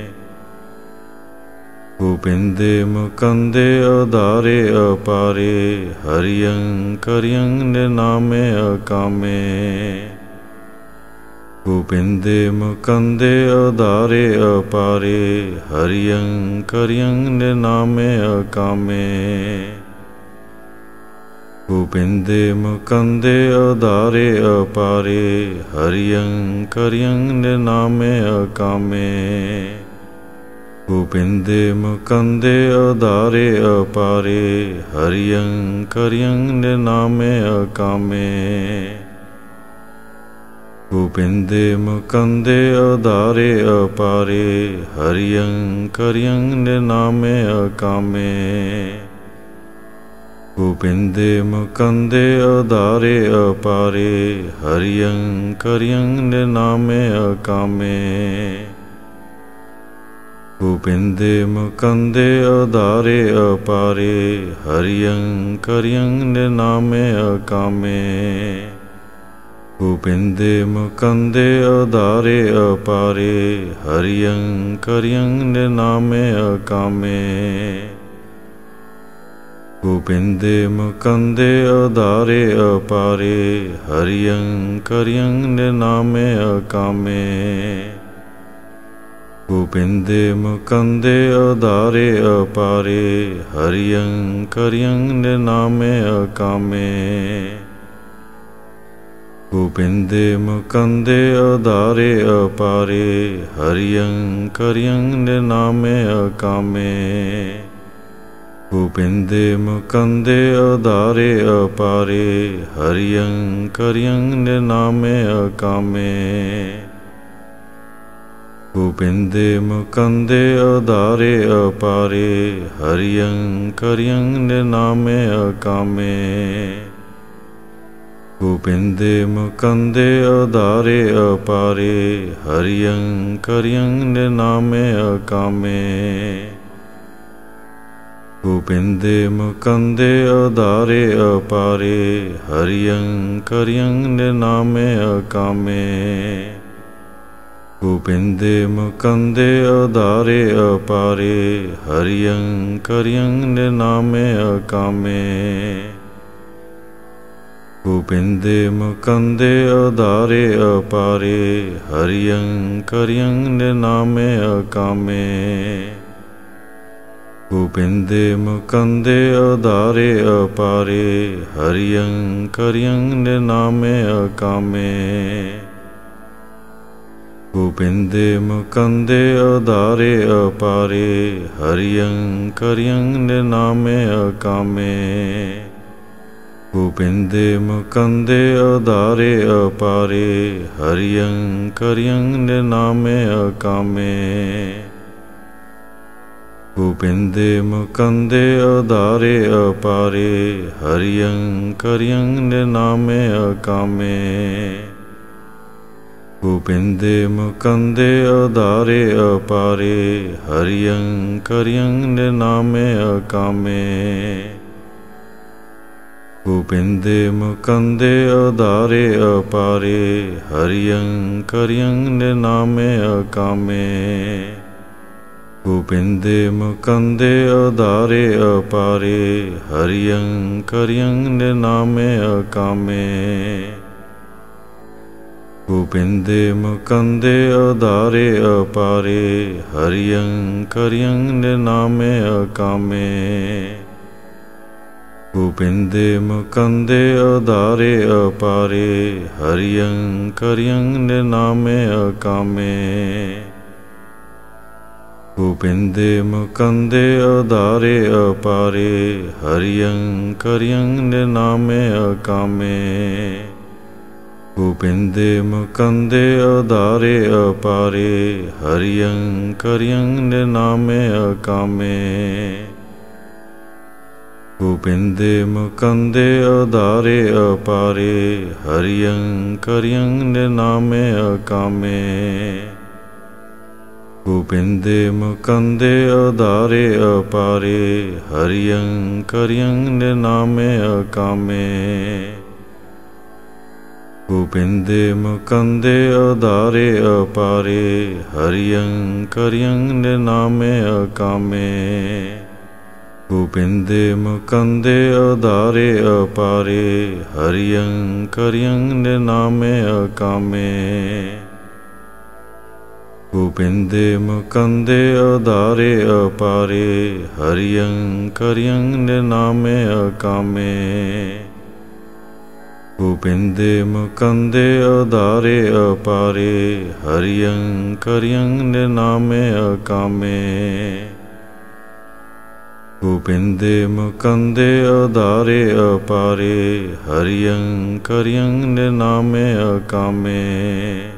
ਗੋਬਿੰਦੇ ਮੁਕੰਦੇ ਉਦਾਰੇ ਅਪਾਰੇ ਹਰਿਯੰ ਕਰਿਯੰ ਨਿਨਾਮੇ ਅਕਾਮੇ। ਗੋਬਿੰਦੇ ਮੁਕੰਦੇ ਉਦਾਰੇ ਅਪਾਰੇ ਹਰਿਯੰ ਕਰਿਯੰ ਨਿਨਾਮੇ ਅਕਾਮੇ। ਗੋਬਿੰਦੇ ਮੁਕੰਦੇ ਉਦਾਰੇ ਅਪਾਰੇ ਹਰਿਯੰ ਕਰਿਯੰ ਨਿਨਾਮੇ ਅਕਾਮੇ। ਗੋਬਿੰਦੇ ਮੁਕੰਦੇ ਆਧਾਰੇ ਅਪਾਰੇ ਹਰਿਯੰ ਕਰਿਯੰ ਨਿਨਾਮੇ ਅਕਾਮੇ। ਗੋਬਿੰਦੇ ਮੁਕੰਦੇ ਉਦਾਰੇ ਅਪਾਰੇ ਹਰਿਯੰ ਕਰਿਯੰ ਨਿਨਾਮੇ ਅਕਾਮੇ। ਗੋਬਿੰਦੇ ਮੁਕੰਦੇ ਉਦਾਰੇ ਅਪਾਰੇ ਹਰਿਯੰ ਕਰਿਯੰ ਨਿਨਾਮੇ ਅਕਾਮੇ। ਗੋਬਿੰਦੇ ਮੁਕੰਦੇ ਆਧਾਰੇ ਅਪਾਰੇ ਹਰਿਯੰ ਕਰਿਯੰ ਨਿਨਾਮੇ ਅਕਾਮੇ। ਗੋਬਿੰਦੇ ਮੁਕੰਦੇ ਉਦਾਰੇ ਅਪਾਰੇ ਹਰਿਯੰ ਕਰਿਯੰ ਨਿਨਾਮੇ ਅਕਾਮੇ। ਗੋਬਿੰਦੇ ਮੁਕੰਦੇ ਉਦਾਰੇ ਅਪਾਰੇ ਹਰਿਯੰ ਕਰਿਯੰ ਨਿਨਾਮੇ ਅਕਾਮੇ। ਗੋਬਿੰਦੇ ਮੁਕੰਦੇ ਉਦਾਰੇ ਅਪਾਰੇ ਹਰਿਯੰ ਕਰਿਯੰ ਨਿਨਾਮੇ ਅਕਾਮੇ। ਗੋਬਿੰਦੇ ਮੁਕੰਦੇ ਉਦਾਰੇ ਅਪਾਰੇ ਹਰਿਯੰ ਕਰਿਯੰ ਨਿਨਾਮੇ ਅਕਾਮੇ। ਗੋਬਿੰਦੇ ਮੁਕੰਦੇ ਉਦਾਰੇ ਅਪਾਰੇ ਹਰਿਯੰ ਕਰਿਯੰ ਨਿਨਾਮੇ ਅਕਾਮੇ। ਗੋਬਿੰਦੇ ਮੁਕੰਦੇ ਉਦਾਰੇ ਅਪਾਰੇ ਹਰਿਯੰ ਕਰਿਯੰ ਨਿਨਾਮੇ ਅਕਾਮੇ। ਗੋਬਿੰਦੇ ਮੁਕੰਦੇ ਉਦਾਰੇ ਅਪਾਰੇ ਹਰਿਯੰ ਕਰਿਯੰ ਨਿਨਾਮੇ ਅਕਾਮੇ। ਗੋਬਿੰਦੇ ਮੁਕੰਦੇ ਉਦਾਰੇ ਅਪਾਰੇ ਹਰਿਯੰ ਕਰਿਯੰ ਨਿਨਾਮੇ ਅਕਾਮੇ। ਗੋਬਿੰਦੇ ਮੁਕੰਦੇ ਉਦਾਰੇ ਅਪਾਰੇ ਹਰਿਯੰ ਕਰਿਯੰ ਨਿਨਾਮੇ ਅਕਾਮੇ। ਗੋਬਿੰਦੇ ਮੁਕੰਦੇ ਉਦਾਰੇ ਅਪਾਰੇ ਹਰਿਯੰ ਕਰਿਯੰ ਨਿਨਾਮੇ ਅਕਾਮੇ। ਗੋਬਿੰਦੇ ਮੁਕੰਦੇ ਉਦਾਰੇ ਅਪਾਰੇ ਹਰਿਯੰ ਕਰਿਯੰ ਨਿਨਾਮੇ ਅਕਾਮੇ। ਗੋਬਿੰਦੇ ਮੁਕੰਦੇ ਉਦਾਰੇ ਅਪਾਰੇ ਹਰਿਯੰ ਕਰਿਯੰ ਨਿਨਾਮੇ ਅਕਾਮੇ। ਗੋਬਿੰਦੇ ਮੁਕੰਦੇ ਆਧਾਰੇ ਅਪਾਰੇ ਹਰਿਯੰ ਕਰਿਯੰ ਨਿਨਾਮੇ ਅਕਾਮੇ। ਗੋਬਿੰਦੇ ਮੁਕੰਦੇ ਆਧਾਰੇ ਅਪਾਰੇ ਹਰਿਯੰ ਕਰਿਯੰ ਨਿਨਾਮੇ ਅਕਾਮੇ। ਗੋਬਿੰਦੇ ਮੁਕੰਦੇ ਉਦਾਰੇ ਅਪਾਰੇ ਹਰਿਯੰ ਕਰਿਯੰ ਨਿਨਾਮੇ ਅਕਾਮੇ। ਗੋਬਿੰਦੇ ਮੁਕੰਦੇ ਉਦਾਰੇ ਅਪਾਰੇ ਹਰਿਯੰ ਕਰਿਯੰ ਨਿਨਾਮੇ ਅਕਾਮੇ। ਗੋਬਿੰਦੇ ਮੁਕੰਦੇ ਉਦਾਰੇ ਅਪਾਰੇ ਹਰਿਯੰ ਕਰਿਯੰ ਨਿਨਾਮੇ ਅਕਾਮੇ। ਗੋਬਿੰਦੇ ਮੁਕੰਦੇ ਆਧਾਰੇ ਅਪਾਰੇ ਹਰਿਯੰ ਕਰਿਯੰ ਨਿਨਾਮੇ ਅਕਾਮੇ। ਗੋਬਿੰਦੇ ਮੁਕੰਦੇ ਉਦਾਰੇ ਅਪਾਰੇ ਹਰਿਯੰ ਕਰਿਯੰ ਨਿਨਾਮੇ ਅਕਾਮੇ। ਗੋਬਿੰਦੇ ਮੁਕੰਦੇ ਉਦਾਰੇ ਅਪਾਰੇ ਹਰਿਯੰ ਕਰਿਯੰ ਨਿਨਾਮੇ ਅਕਾਮੇ। ਗੋਬਿੰਦੇ ਮੁਕੰਦੇ ਆਧਾਰੇ ਅਪਾਰੇ ਹਰਿਯੰ ਕਰਿਯੰ ਨਿਨਾਮੇ ਅਕਾਮੇ। ਗੋਬਿੰਦੇ ਮੁਕੰਦੇ ਉਦਾਰੇ ਅਪਾਰੇ ਹਰਿਯੰ ਕਰਿਯੰ ਨਿਨਾਮੇ ਅਕਾਮੇ। ਗੋਬਿੰਦੇ ਮੁਕੰਦੇ ਉਦਾਰੇ ਅਪਾਰੇ ਹਰਿਯੰ ਕਰਿਯੰ ਨਿਨਾਮੇ ਅਕਾਮੇ। ਗੋਬਿੰਦੇ ਮੁਕੰਦੇ ਆਧਾਰੇ ਅਪਾਰੇ ਹਰਿਯੰ ਕਰਿਯੰ ਨਿਨਾਮੇ ਅਕਾਮੇ। ਗੋਬਿੰਦੇ ਮੁਕੰਦੇ ਉਦਾਰੇ ਅਪਾਰੇ ਹਰਿਯੰ ਕਰਿਯੰ ਨਿਨਾਮੇ ਅਕਾਮੇ। ਗੋਬਿੰਦੇ ਮੁਕੰਦੇ ਆਧਾਰੇ ਅਪਾਰੇ ਹਰਿਯੰ ਕਰਿਯੰ ਨਿਨਾਮੇ ਅਕਾਮੇ। ਗੋਬਿੰਦੇ ਮੁਕੰਦੇ ਉਦਾਰੇ ਅਪਾਰੇ ਹਰਿਯੰ ਕਰਿਯੰ ਨਿਨਾਮੇ ਅਕਾਮੇ। ਗੋਬਿੰਦੇ ਮੁਕੰਦੇ ਉਦਾਰੇ ਅਪਾਰੇ ਹਰਿਯੰ ਕਰਿਯੰ ਨਿਨਾਮੇ ਅਕਾਮੇ।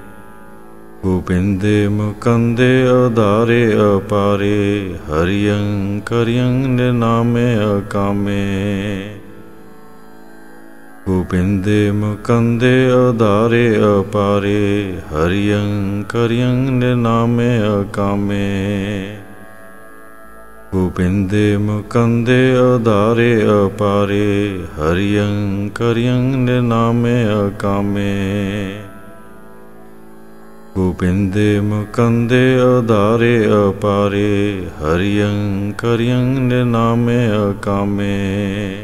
ਗੋਬਿੰਦੇ ਮੁਕੰਦੇ ਉਦਾਰੇ ਅਪਾਰੇ ਹਰਿਯੰ ਕਰਿਯੰ ਨਿਨਾਮੇ ਅਕਾਮੇ। ਗੋਬਿੰਦੇ ਮੁਕੰਦੇ ਉਦਾਰੇ ਅਪਾਰੇ ਹਰਿਯੰ ਕਰਿਯੰ ਨਿਨਾਮੇ ਅਕਾਮੇ। ਗੋਬਿੰਦੇ ਮੁਕੰਦੇ ਉਦਾਰੇ ਅਪਾਰੇ ਹਰਿਯੰ ਕਰਿਯੰ ਨਿਨਾਮੇ ਅਕਾਮੇ। ਗੋਬਿੰਦੇ ਮੁਕੰਦੇ ਉਦਾਰੇ ਅਪਾਰੇ ਹਰਿਯੰ ਕਰਿਯੰ ਨਿਨਾਮੇ ਅਕਾਮੇ।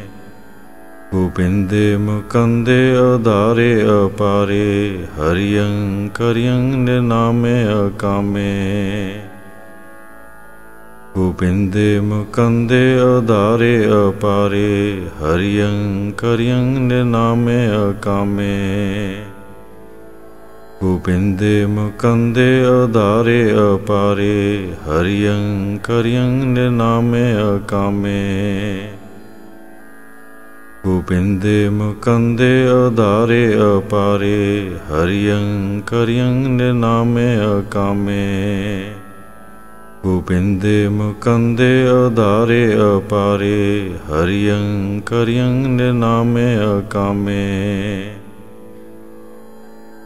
ਗੋਬਿੰਦੇ ਮੁਕੰਦੇ ਉਦਾਰੇ ਅਪਾਰੇ ਹਰਿਯੰ ਕਰਿਯੰ ਨਿਨਾਮੇ ਅਕਾਮੇ। ਗੋਬਿੰਦੇ ਮੁਕੰਦੇ ਆਧਾਰੇ ਅਪਾਰੇ ਹਰਿਯੰ ਕਰਿਯੰ ਨਿਨਾਮੇ ਅਕਾਮੇ। ਗੋਬਿੰਦੇ ਮੁਕੰਦੇ ਉਦਾਰੇ ਅਪਾਰੇ ਹਰਿਯੰ ਕਰਿਯੰ ਨਿਨਾਮੇ ਅਕਾਮੇ। ਗੋਬਿੰਦੇ ਮੁਕੰਦੇ ਉਦਾਰੇ ਅਪਾਰੇ ਹਰਿਯੰ ਕਰਿਯੰ ਨਿਨਾਮੇ ਅਕਾਮੇ। ਗੋਬਿੰਦੇ ਮੁਕੰਦੇ ਉਦਾਰੇ ਅਪਾਰੇ ਹਰਿਯੰ ਕਰਿਯੰ ਨਿਨਾਮੇ ਅਕਾਮੇ।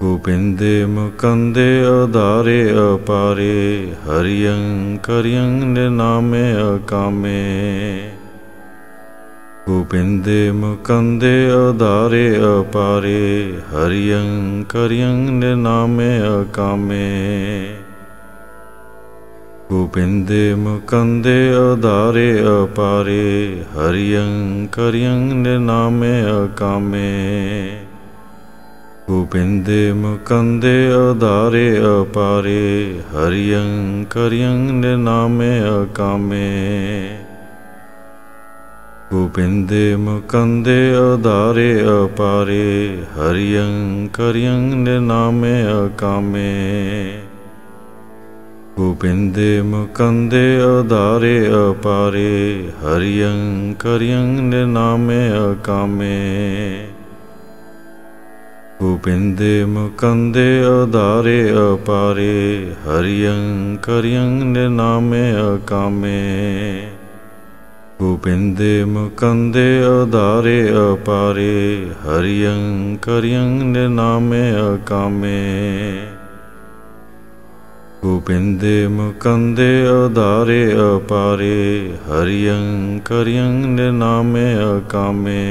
ਗੋਬਿੰਦੇ ਮੁਕੰਦੇ ਆਧਾਰੇ ਅਪਾਰੇ ਹਰਿਯੰ ਕਰਿਯੰ ਨਿਨਾਮੇ ਅਕਾਮੇ। ਗੋਬਿੰਦੇ ਮੁਕੰਦੇ ਉਦਾਰੇ ਅਪਾਰੇ ਹਰਿਯੰ ਕਰਿਯੰ ਨਿਨਾਮੇ ਅਕਾਮੇ। ਗੋਬਿੰਦੇ ਮੁਕੰਦੇ ਉਦਾਰੇ ਅਪਾਰੇ ਹਰਿਯੰ ਕਰਿਯੰ ਨਿਨਾਮੇ ਅਕਾਮੇ। ਗੋਬਿੰਦੇ ਮੁਕੰਦੇ ਉਦਾਰੇ ਅਪਾਰੇ ਹਰਿਯੰ ਕਰਿਯੰ ਨਿਨਾਮੇ ਅਕਾਮੇ। ਗੋਬਿੰਦੇ ਮੁਕੰਦੇ ਆਧਾਰੇ ਅਪਾਰੇ ਹਰਿਯੰ ਕਰਿਯੰ ਨਿਨਾਮੇ ਅਕਾਮੇ। ਗੋਬਿੰਦੇ ਮੁਕੰਦੇ ਉਦਾਰੇ ਅਪਾਰੇ ਹਰਿਯੰ ਕਰਿਯੰ ਨਿਨਾਮੇ ਅਕਾਮੇ। ਗੋਬਿੰਦੇ ਮੁਕੰਦੇ ਉਦਾਰੇ ਅਪਾਰੇ ਹਰਿਯੰ ਕਰਿਯੰ ਨਿਨਾਮੇ ਅਕਾਮੇ। ਗੋਬਿੰਦੇ ਮੁਕੰਦੇ ਉਦਾਰੇ ਅਪਾਰੇ ਹਰਿਯੰ ਕਰਿਯੰ ਨਿਨਾਮੇ ਅਕਾਮੇ। ਗੋਬਿੰਦੇ ਮੁਕੰਦੇ ਉਦਾਰੇ ਅਪਾਰੇ ਹਰਿਯੰ ਕਰਿਯੰ ਨਿਨਾਮੇ ਅਕਾਮੇ।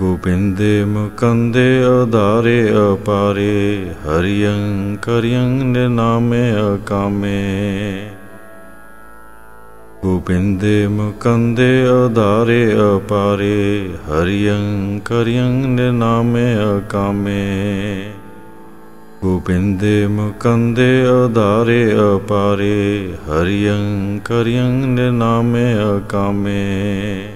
ਗੋਬਿੰਦੇ ਮੁਕੰਦੇ ਉਦਾਰੇ ਅਪਾਰੇ ਹਰਿਯੰ ਕਰਿਯੰ ਨਿਨਾਮੇ ਅਕਾਮੇ। ਗੋਬਿੰਦੇ ਮੁਕੰਦੇ ਉਦਾਰੇ ਅਪਾਰੇ ਹਰਿਯੰ ਕਰਿਯੰ ਨਿਨਾਮੇ ਅਕਾਮੇ। ਗੋਬਿੰਦੇ ਮੁਕੰਦੇ ਉਦਾਰੇ ਅਪਾਰੇ ਹਰਿਯੰ ਕਰਿਯੰ ਨਿਨਾਮੇ ਅਕਾਮੇ।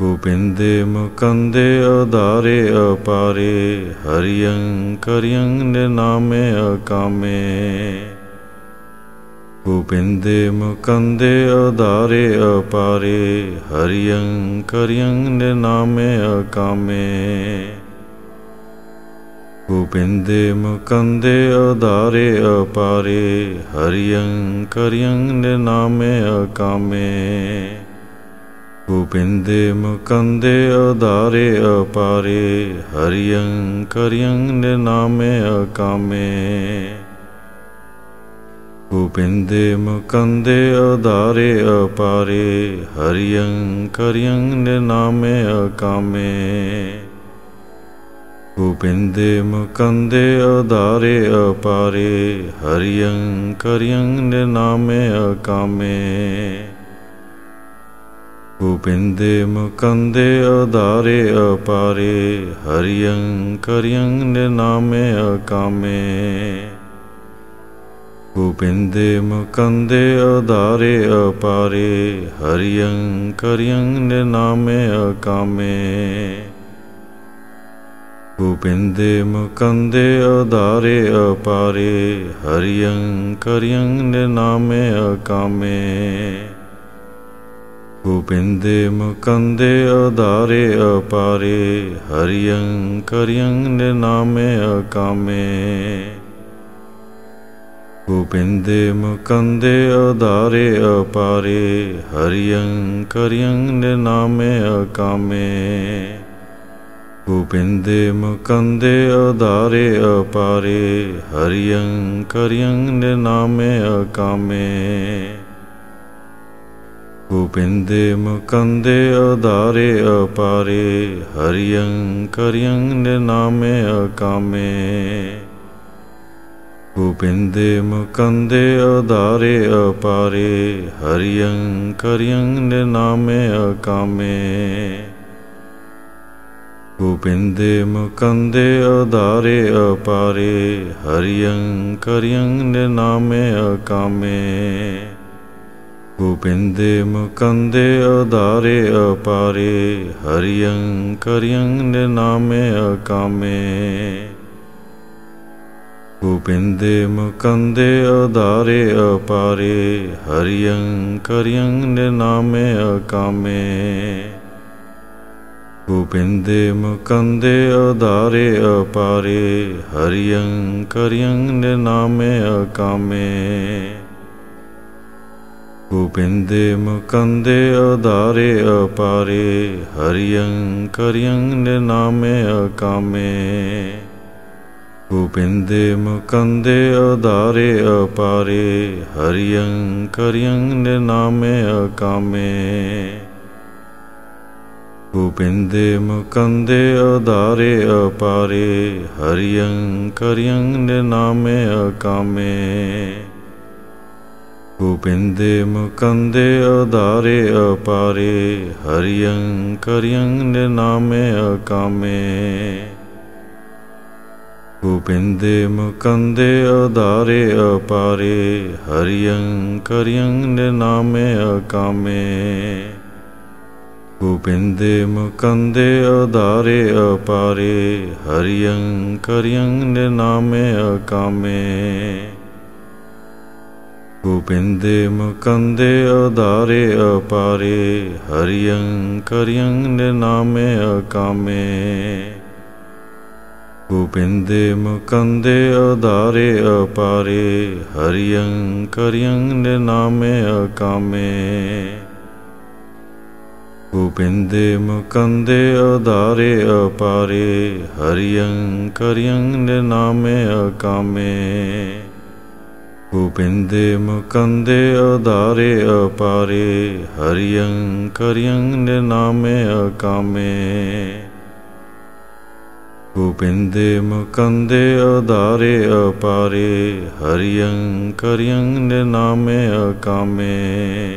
ਗੋਬਿੰਦੇ ਮੁਕੰਦੇ ਉਦਾਰੇ ਅਪਾਰੇ ਹਰਿਯੰ ਕਰਿਯੰ ਨਿਨਾਮੇ ਅਕਾਮੇ। ਗੋਬਿੰਦੇ ਮੁਕੰਦੇ ਉਦਾਰੇ ਅਪਾਰੇ ਹਰਿਯੰ ਕਰਿਯੰ ਨਿਨਾਮੇ ਅਕਾਮੇ। ਗੋਬਿੰਦੇ ਮੁਕੰਦੇ ਉਦਾਰੇ ਅਪਾਰੇ ਹਰਿਯੰ ਕਰਿਯੰ ਨਿਨਾਮੇ ਅਕਾਮੇ। ਗੋਬਿੰਦੇ ਮੁਕੰਦੇ ਉਦਾਰੇ ਅਪਾਰੇ ਹਰਿਯੰ ਕਰਿਯੰ ਨਿਨਾਮੇ ਅਕਾਮੇ। ਗੋਬਿੰਦੇ ਮੁਕੰਦੇ ਉਦਾਰੇ ਅਪਾਰੇ ਹਰਿਯੰ ਕਰਿਯੰ ਨਿਨਾਮੇ ਅਕਾਮੇ। ਗੋਬਿੰਦੇ ਮੁਕੰਦੇ ਉਦਾਰੇ ਅਪਾਰੇ ਹਰਿਯੰ ਕਰਿਯੰ ਨਿਨਾਮੇ ਅਕਾਮੇ। ਗੋਬਿੰਦੇ ਮੁਕੰਦੇ ਉਦਾਰੇ ਅਪਾਰੇ ਹਰਿਯੰ ਕਰਿਯੰ ਨਿਨਾਮੇ ਅਕਾਮੇ। ਗੋਬਿੰਦੇ ਮੁਕੰਦੇ ਉਦਾਰੇ ਅਪਾਰੇ ਹਰਿਯੰ ਕਰਿਯੰ ਨਿਨਾਮੇ ਅਕਾਮੇ। ਗੋਬਿੰਦੇ ਮੁਕੰਦੇ ਉਦਾਰੇ ਅਪਾਰੇ ਹਰਿਯੰ ਕਰਿਯੰ ਨਿਨਾਮੇ ਅਕਾਮੇ। ਗੋਬਿੰਦੇ ਮੁਕੰਦੇ ਉਦਾਰੇ ਅਪਾਰੇ ਹਰਿਯੰ ਕਰਿਯੰ ਨਿਨਾਮੇ ਅਕਾਮੇ। ਗੋਬਿੰਦੇ ਮੁਕੰਦੇ ਆਧਾਰੇ ਅਪਾਰੇ, ਹਰਿਯੰ ਕਰਿਯੰ ਨਿਨਾਮੇ ਅਕਾਮੇ। ਗੋਬਿੰਦੇ ਮੁਕੰਦੇ ਉਦਾਰੇ ਅਪਾਰੇ, ਹਰਿਯੰ ਕਰਿਯੰ ਨਿਨਾਮੇ ਅਕਾਮੇ। ਗੋਬਿੰਦੇ ਮੁਕੰਦੇ ਉਦਾਰੇ ਅਪਾਰੇ, ਹਰਿਯੰ ਕਰਿਯੰ ਨਿਨਾਮੇ ਅਕਾਮੇ। ਗੋਬਿੰਦੇ ਮੁਕੰਦੇ ਉਦਾਰੇ ਅਪਾਰੇ ਹਰਿਯੰ ਕਰਿਯੰ ਨਿਨਾਮੇ ਅਕਾਮੇ। ਗੋਬਿੰਦੇ ਮੁਕੰਦੇ ਉਦਾਰੇ ਅਪਾਰੇ ਹਰਿਯੰ ਕਰਿਯੰ ਨਿਨਾਮੇ ਅਕਾਮੇ। ਗੋਬਿੰਦੇ ਮੁਕੰਦੇ ਉਦਾਰੇ ਅਪਾਰੇ ਹਰਿਯੰ ਕਰਿਯੰ ਨਿਨਾਮੇ ਅਕਾਮੇ। ਗੋਬਿੰਦੇ ਮੁਕੰਦੇ ਉਦਾਰੇ ਅਪਾਰੇ ਹਰਿਯੰ ਕਰਿਯੰ ਨਿਨਾਮੇ ਅਕਾਮੇ। ਗੋਬਿੰਦੇ ਮੁਕੰਦੇ ਉਦਾਰੇ ਅਪਾਰੇ ਹਰਿਯੰ ਕਰਿਯੰ ਨਿਨਾਮੇ ਅਕਾਮੇ। ਗੋਬਿੰਦੇ ਮੁਕੰਦੇ ਉਦਾਰੇ ਅਪਾਰੇ ਹਰਿਯੰ ਕਰਿਯੰ ਨਿਨਾਮੇ ਅਕਾਮੇ। ਗੋਬਿੰਦੇ ਮੁਕੰਦੇ ਉਦਾਰੇ ਅਪਾਰੇ ਹਰਿਯੰ ਕਰਿਯੰ ਨਿਨਾਮੇ ਅਕਾਮੇ। ਗੋਬਿੰਦੇ ਮੁਕੰਦੇ ਉਦਾਰੇ ਅਪਾਰੇ ਹਰਿਯੰ ਕਰਿਯੰ ਨਿਨਾਮੇ ਅਕਾਮੇ। ਗੋਬਿੰਦੇ ਮੁਕੰਦੇ ਉਦਾਰੇ ਅਪਾਰੇ ਹਰਿਯੰ ਕਰਿਯੰ ਨਿਨਾਮੇ ਅਕਾਮੇ। ਗੋਬਿੰਦੇ ਮੁਕੰਦੇ ਉਦਾਰੇ ਅਪਾਰੇ ਹਰਿਯੰ ਕਰਿਯੰ ਨਿਨਾਮੇ ਅਕਾਮੇ। ਗੋਬਿੰਦੇ ਮੁਕੰਦੇ ਉਦਾਰੇ ਅਪਾਰੇ ਹਰਿਯੰ ਕਰਿਯੰ ਨਿਨਾਮੇ ਅਕਾਮੇ। ਗੋਬਿੰਦੇ ਮੁਕੰਦੇ ਉਦਾਰੇ ਅਪਾਰੇ ਹਰਿਯੰ ਕਰਿਯੰ ਨਿਨਾਮੇ ਅਕਾਮੇ। ਗੋਬਿੰਦੇ ਮੁਕੰਦੇ ਉਦਾਰੇ ਅਪਾਰੇ ਹਰਿਯੰ ਕਰਿਯੰ ਨਿਨਾਮੇ ਅਕਾਮੇ। ਗੋਬਿੰਦੇ ਮੁਕੰਦੇ ਆਧਾਰੇ ਅਪਾਰੇ ਹਰਿਯੰ ਕਰਿਯੰ ਨਿਨਾਮੇ ਅਕਾਮੇ। ਗੋਬਿੰਦੇ ਮੁਕੰਦੇ ਉਦਾਰੇ ਅਪਾਰੇ ਹਰਿਯੰ ਕਰਿਯੰ ਨਿਨਾਮੇ ਅਕਾਮੇ। ਗੋਬਿੰਦੇ ਮੁਕੰਦੇ ਉਦਾਰੇ ਅਪਾਰੇ ਹਰਿਯੰ ਕਰਿਯੰ ਨਿਨਾਮੇ ਅਕਾਮੇ।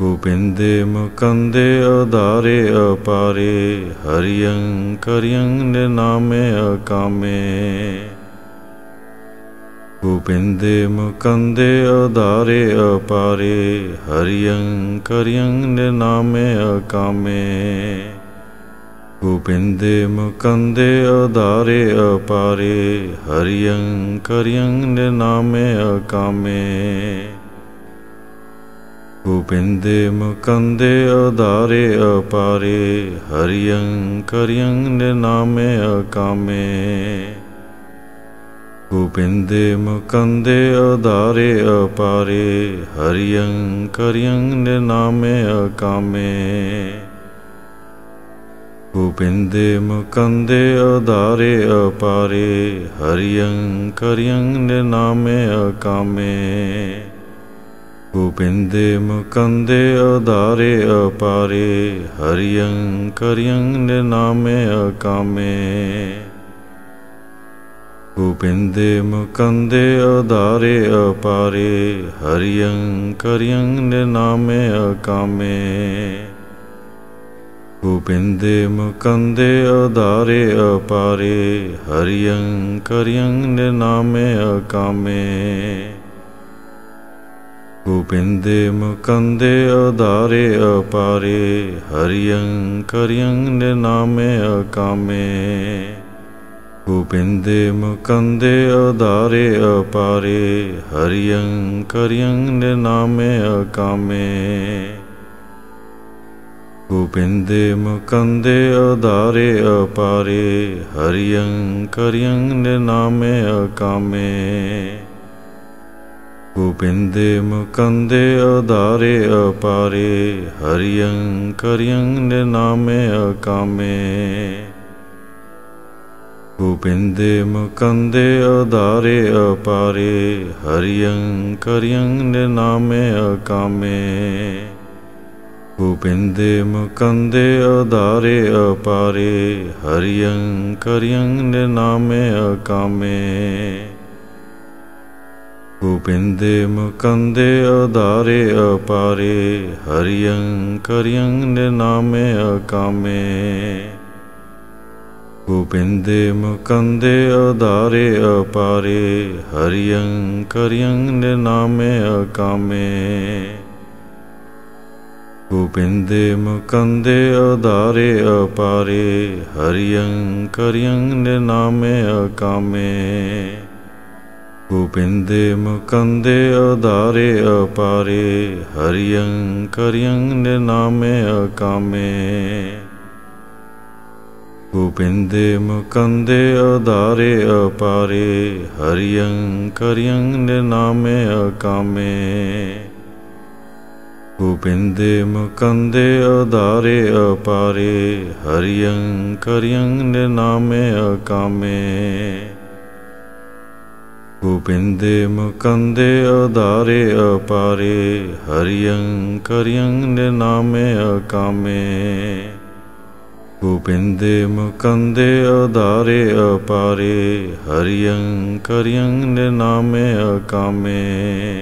ਗੋਬਿੰਦੇ ਮੁਕੰਦੇ ਉਦਾਰੇ ਅਪਾਰੇ ਹਰਿਯੰ ਕਰਿਯੰ ਨਿਨਾਮੇ ਅਕਾਮੇ। ਗੋਬਿੰਦੇ ਮੁਕੰਦੇ ਉਦਾਰੇ ਅਪਾਰੇ ਹਰਿਯੰ ਕਰਿਯੰ ਨਿਨਾਮੇ ਅਕਾਮੇ। ਗੋਬਿੰਦੇ ਮੁਕੰਦੇ ਉਦਾਰੇ ਅਪਾਰੇ ਹਰਿਯੰ ਕਰਿਯੰ ਨਿਨਾਮੇ ਅਕਾਮੇ। ਗੋਬਿੰਦੇ ਮੁਕੰਦੇ ਉਦਾਰੇ ਅਪਾਰੇ ਹਰਿਯੰ ਕਰਿਯੰ ਨਿਨਾਮੇ ਅਕਾਮੇ। ਗੋਬਿੰਦੇ ਮੁਕੰਦੇ ਉਦਾਰੇ ਅਪਾਰੇ ਹਰਿਯੰ ਕਰਿਯੰ ਨਿਨਾਮੇ ਅਕਾਮੇ। ਉਪਿੰਦੇ ਮੁਕੰਦੇ ਉਦਾਰੇ ਅਪਾਰੇ ਹਰਿਯੰ ਕਰਿਯੰ ਨਿਨਾਮੇ ਅਕਾਮੇ। ਗੋਬਿੰਦੇ ਮੁਕੰਦੇ ਉਦਾਰੇ ਅਪਾਰੇ ਹਰਿਯੰ ਕਰਿਯੰ ਨਿਨਾਮੇ ਅਕਾਮੇ। ਗੋਬਿੰਦੇ ਮੁਕੰਦੇ ਉਦਾਰੇ ਅਪਾਰੇ ਹਰਿਯੰ ਕਰਿਯੰ ਨਿਨਾਮੇ ਅਕਾਮੇ। ਗੋਬਿੰਦੇ ਮੁਕੰਦੇ ਉਦਾਰੇ ਅਪਾਰੇ ਹਰਿਯੰ ਕਰਿਯੰ ਨਿਨਾਮੇ ਅਕਾਮੇ। ਗੋਬਿੰਦੇ ਮੁਕੰਦੇ ਆਧਾਰੇ ਅਪਾਰੇ ਹਰਿਯੰ ਕਰਿਯੰ ਨਿਨਾਮੇ ਅਕਾਮੇ। ਗੋਬਿੰਦੇ ਮੁਕੰਦੇ ਆਧਾਰੇ ਅਪਾਰੇ ਹਰਿਯੰ ਕਰਿਯੰ ਨਿਨਾਮੇ ਅਕਾਮੇ। ਗੋਬਿੰਦੇ ਮੁਕੰਦੇ ਉਦਾਰੇ ਅਪਾਰੇ ਹਰਿਯੰ ਕਰਿਯੰ ਨਿਨਾਮੇ ਅਕਾਮੇ। ਗੋਬਿੰਦੇ ਮੁਕੰਦੇ ਉਦਾਰੇ ਅਪਾਰੇ ਹਰਿਯੰ ਕਰਿਯੰ ਨਿਨਾਮੇ ਅਕਾਮੇ। ਗੋਬਿੰਦੇ ਮੁਕੰਦੇ ਉਦਾਰੇ ਅਪਾਰੇ ਹਰਿਯੰ ਕਰਿਯੰ ਨਿਨਾਮੇ ਅਕਾਮੇ। ਗੋਬਿੰਦੇ ਮੁਕੰਦੇ ਉਦਾਰੇ ਅਪਾਰੇ ਹਰਿਯੰ ਕਰਿਯੰ ਨਿਨਾਮੇ ਅਕਾਮੇ। ਗੋਬਿੰਦੇ ਮੁਕੰਦੇ ਉਦਾਰੇ ਅਪਾਰੇ ਹਰਿਯੰ ਕਰਿਯੰ ਨਿਨਾਮੇ ਅਕਾਮੇ। ਗੋਬਿੰਦੇ ਮੁਕੰਦੇ ਉਦਾਰੇ ਅਪਾਰੇ ਹਰਿਯੰ ਕਰਿਯੰ ਨਿਨਾਮੇ ਅਕਾਮੇ। ਗੋਬਿੰਦੇ ਮੁਕੰਦੇ ਉਦਾਰੇ ਅਪਾਰੇ ਹਰਿਯੰ ਕਰਿਯੰ ਨਿਨਾਮੇ ਅਕਾਮੇ। ਗੋਬਿੰਦੇ ਮੁਕੰਦੇ ਆਧਾਰੇ ਅਪਾਰੇ ਹਰਿਯੰ ਕਰਿਯੰ ਨਿਨਾਮੇ ਅਕਾਮੇ। ਗੋਬਿੰਦੇ ਮੁਕੰਦੇ ਉਦਾਰੇ ਅਪਾਰੇ ਹਰਿਯੰ ਕਰਿਯੰ ਨਿਨਾਮੇ ਅਕਾਮੇ। ਗੋਬਿੰਦੇ ਮੁਕੰਦੇ ਉਦਾਰੇ ਅਪਾਰੇ ਹਰਿਯੰ ਕਰਿਯੰ ਨਿਨਾਮੇ ਅਕਾਮੇ। ਗੋਬਿੰਦੇ ਮੁਕੰਦੇ ਉਦਾਰੇ ਅਪਾਰੇ ਹਰਿਯੰ ਕਰਿਯੰ ਨਿਨਾਮੇ ਅਕਾਮੇ। ਗੋਬਿੰਦੇ ਮੁਕੰਦੇ ਉਦਾਰੇ ਅਪਾਰੇ ਹਰਿਯੰ ਕਰਿਯੰ ਨਿਨਾਮੇ ਅਕਾਮੇ।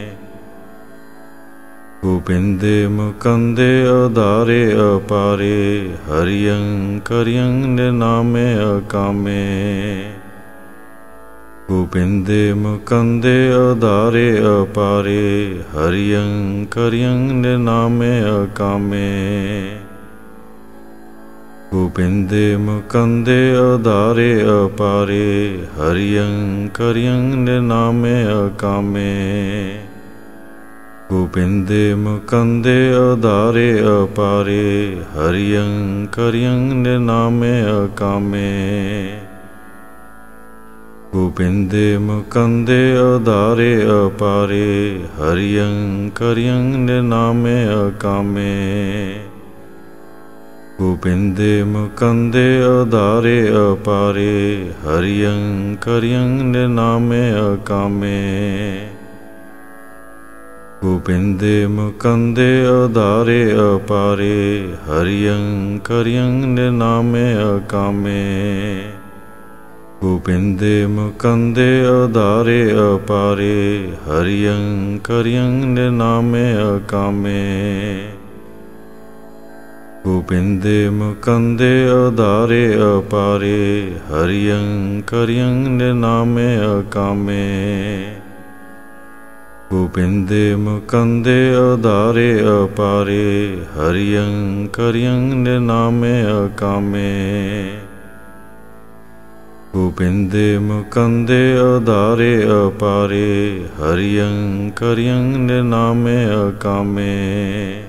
ਗੋਬਿੰਦੇ ਮੁਕੰਦੇ ਉਦਾਰੇ ਅਪਾਰੇ ਹਰਿਯੰ ਕਰਿਯੰ ਨਿਨਾਮੇ ਅਕਾਮੇ। ਗੋਬਿੰਦੇ ਮੁਕੰਦੇ ਉਦਾਰੇ ਅਪਾਰੇ ਹਰਿਯੰ ਕਰਿਯੰ ਨਿਨਾਮੇ ਅਕਾਮੇ। ਗੋਬਿੰਦੇ ਮੁਕੰਦੇ ਉਦਾਰੇ ਅਪਾਰੇ ਹਰਿਯੰ ਕਰਿਯੰ ਨਿਨਾਮੇ ਅਕਾਮੇ। ਗੋਬਿੰਦੇ ਮੁਕੰਦੇ ਉਦਾਰੇ ਅਪਾਰੇ ਹਰਿਯੰ ਕਰਿਯੰ ਨਿਨਾਮੇ ਅਕਾਮੇ। ਗੋਬਿੰਦੇ ਮੁਕੰਦੇ ਆਧਾਰੇ ਅਪਾਰੇ ਹਰਿਯੰ ਕਰਿਯੰ ਨਿਨਾਮੇ ਅਕਾਮੇ। ਗੋਬਿੰਦੇ ਮੁਕੰਦੇ ਉਦਾਰੇ ਅਪਾਰੇ ਹਰਿਯੰ ਕਰਿਯੰ ਨਿਨਾਮੇ ਅਕਾਮੇ। ਗੋਬਿੰਦੇ ਮੁਕੰਦੇ ਉਦਾਰੇ ਅਪਾਰੇ ਹਰਿਯੰ ਕਰਿਯੰ ਨਿਨਾਮੇ ਅਕਾਮੇ। ਗੋਬਿੰਦੇ ਮੁਕੰਦੇ ਆਧਾਰੇ ਅਪਾਰੇ ਹਰਿਯੰ ਕਰਿਯੰ ਨਿਨਾਮੇ ਅਕਾਮੇ। ਗੋਬਿੰਦੇ ਮੁਕੰਦੇ ਉਦਾਰੇ ਅਪਾਰੇ ਹਰਿਯੰ ਕਰਿਯੰ ਨਿਨਾਮੇ ਅਕਾਮੇ। ਗੋਬਿੰਦੇ ਮੁਕੰਦੇ ਉਦਾਰੇ ਅਪਾਰੇ ਹਰਿਯੰ ਕਰਿਯੰ ਨਿਨਾਮੇ ਅਕਾਮੇ। ਗੋਬਿੰਦੇ ਮੁਕੰਦੇ ਉਦਾਰੇ ਅਪਾਰੇ ਹਰਿਯੰ ਕਰਿਯੰ ਨਿਨਾਮੇ ਅਕਾਮੇ।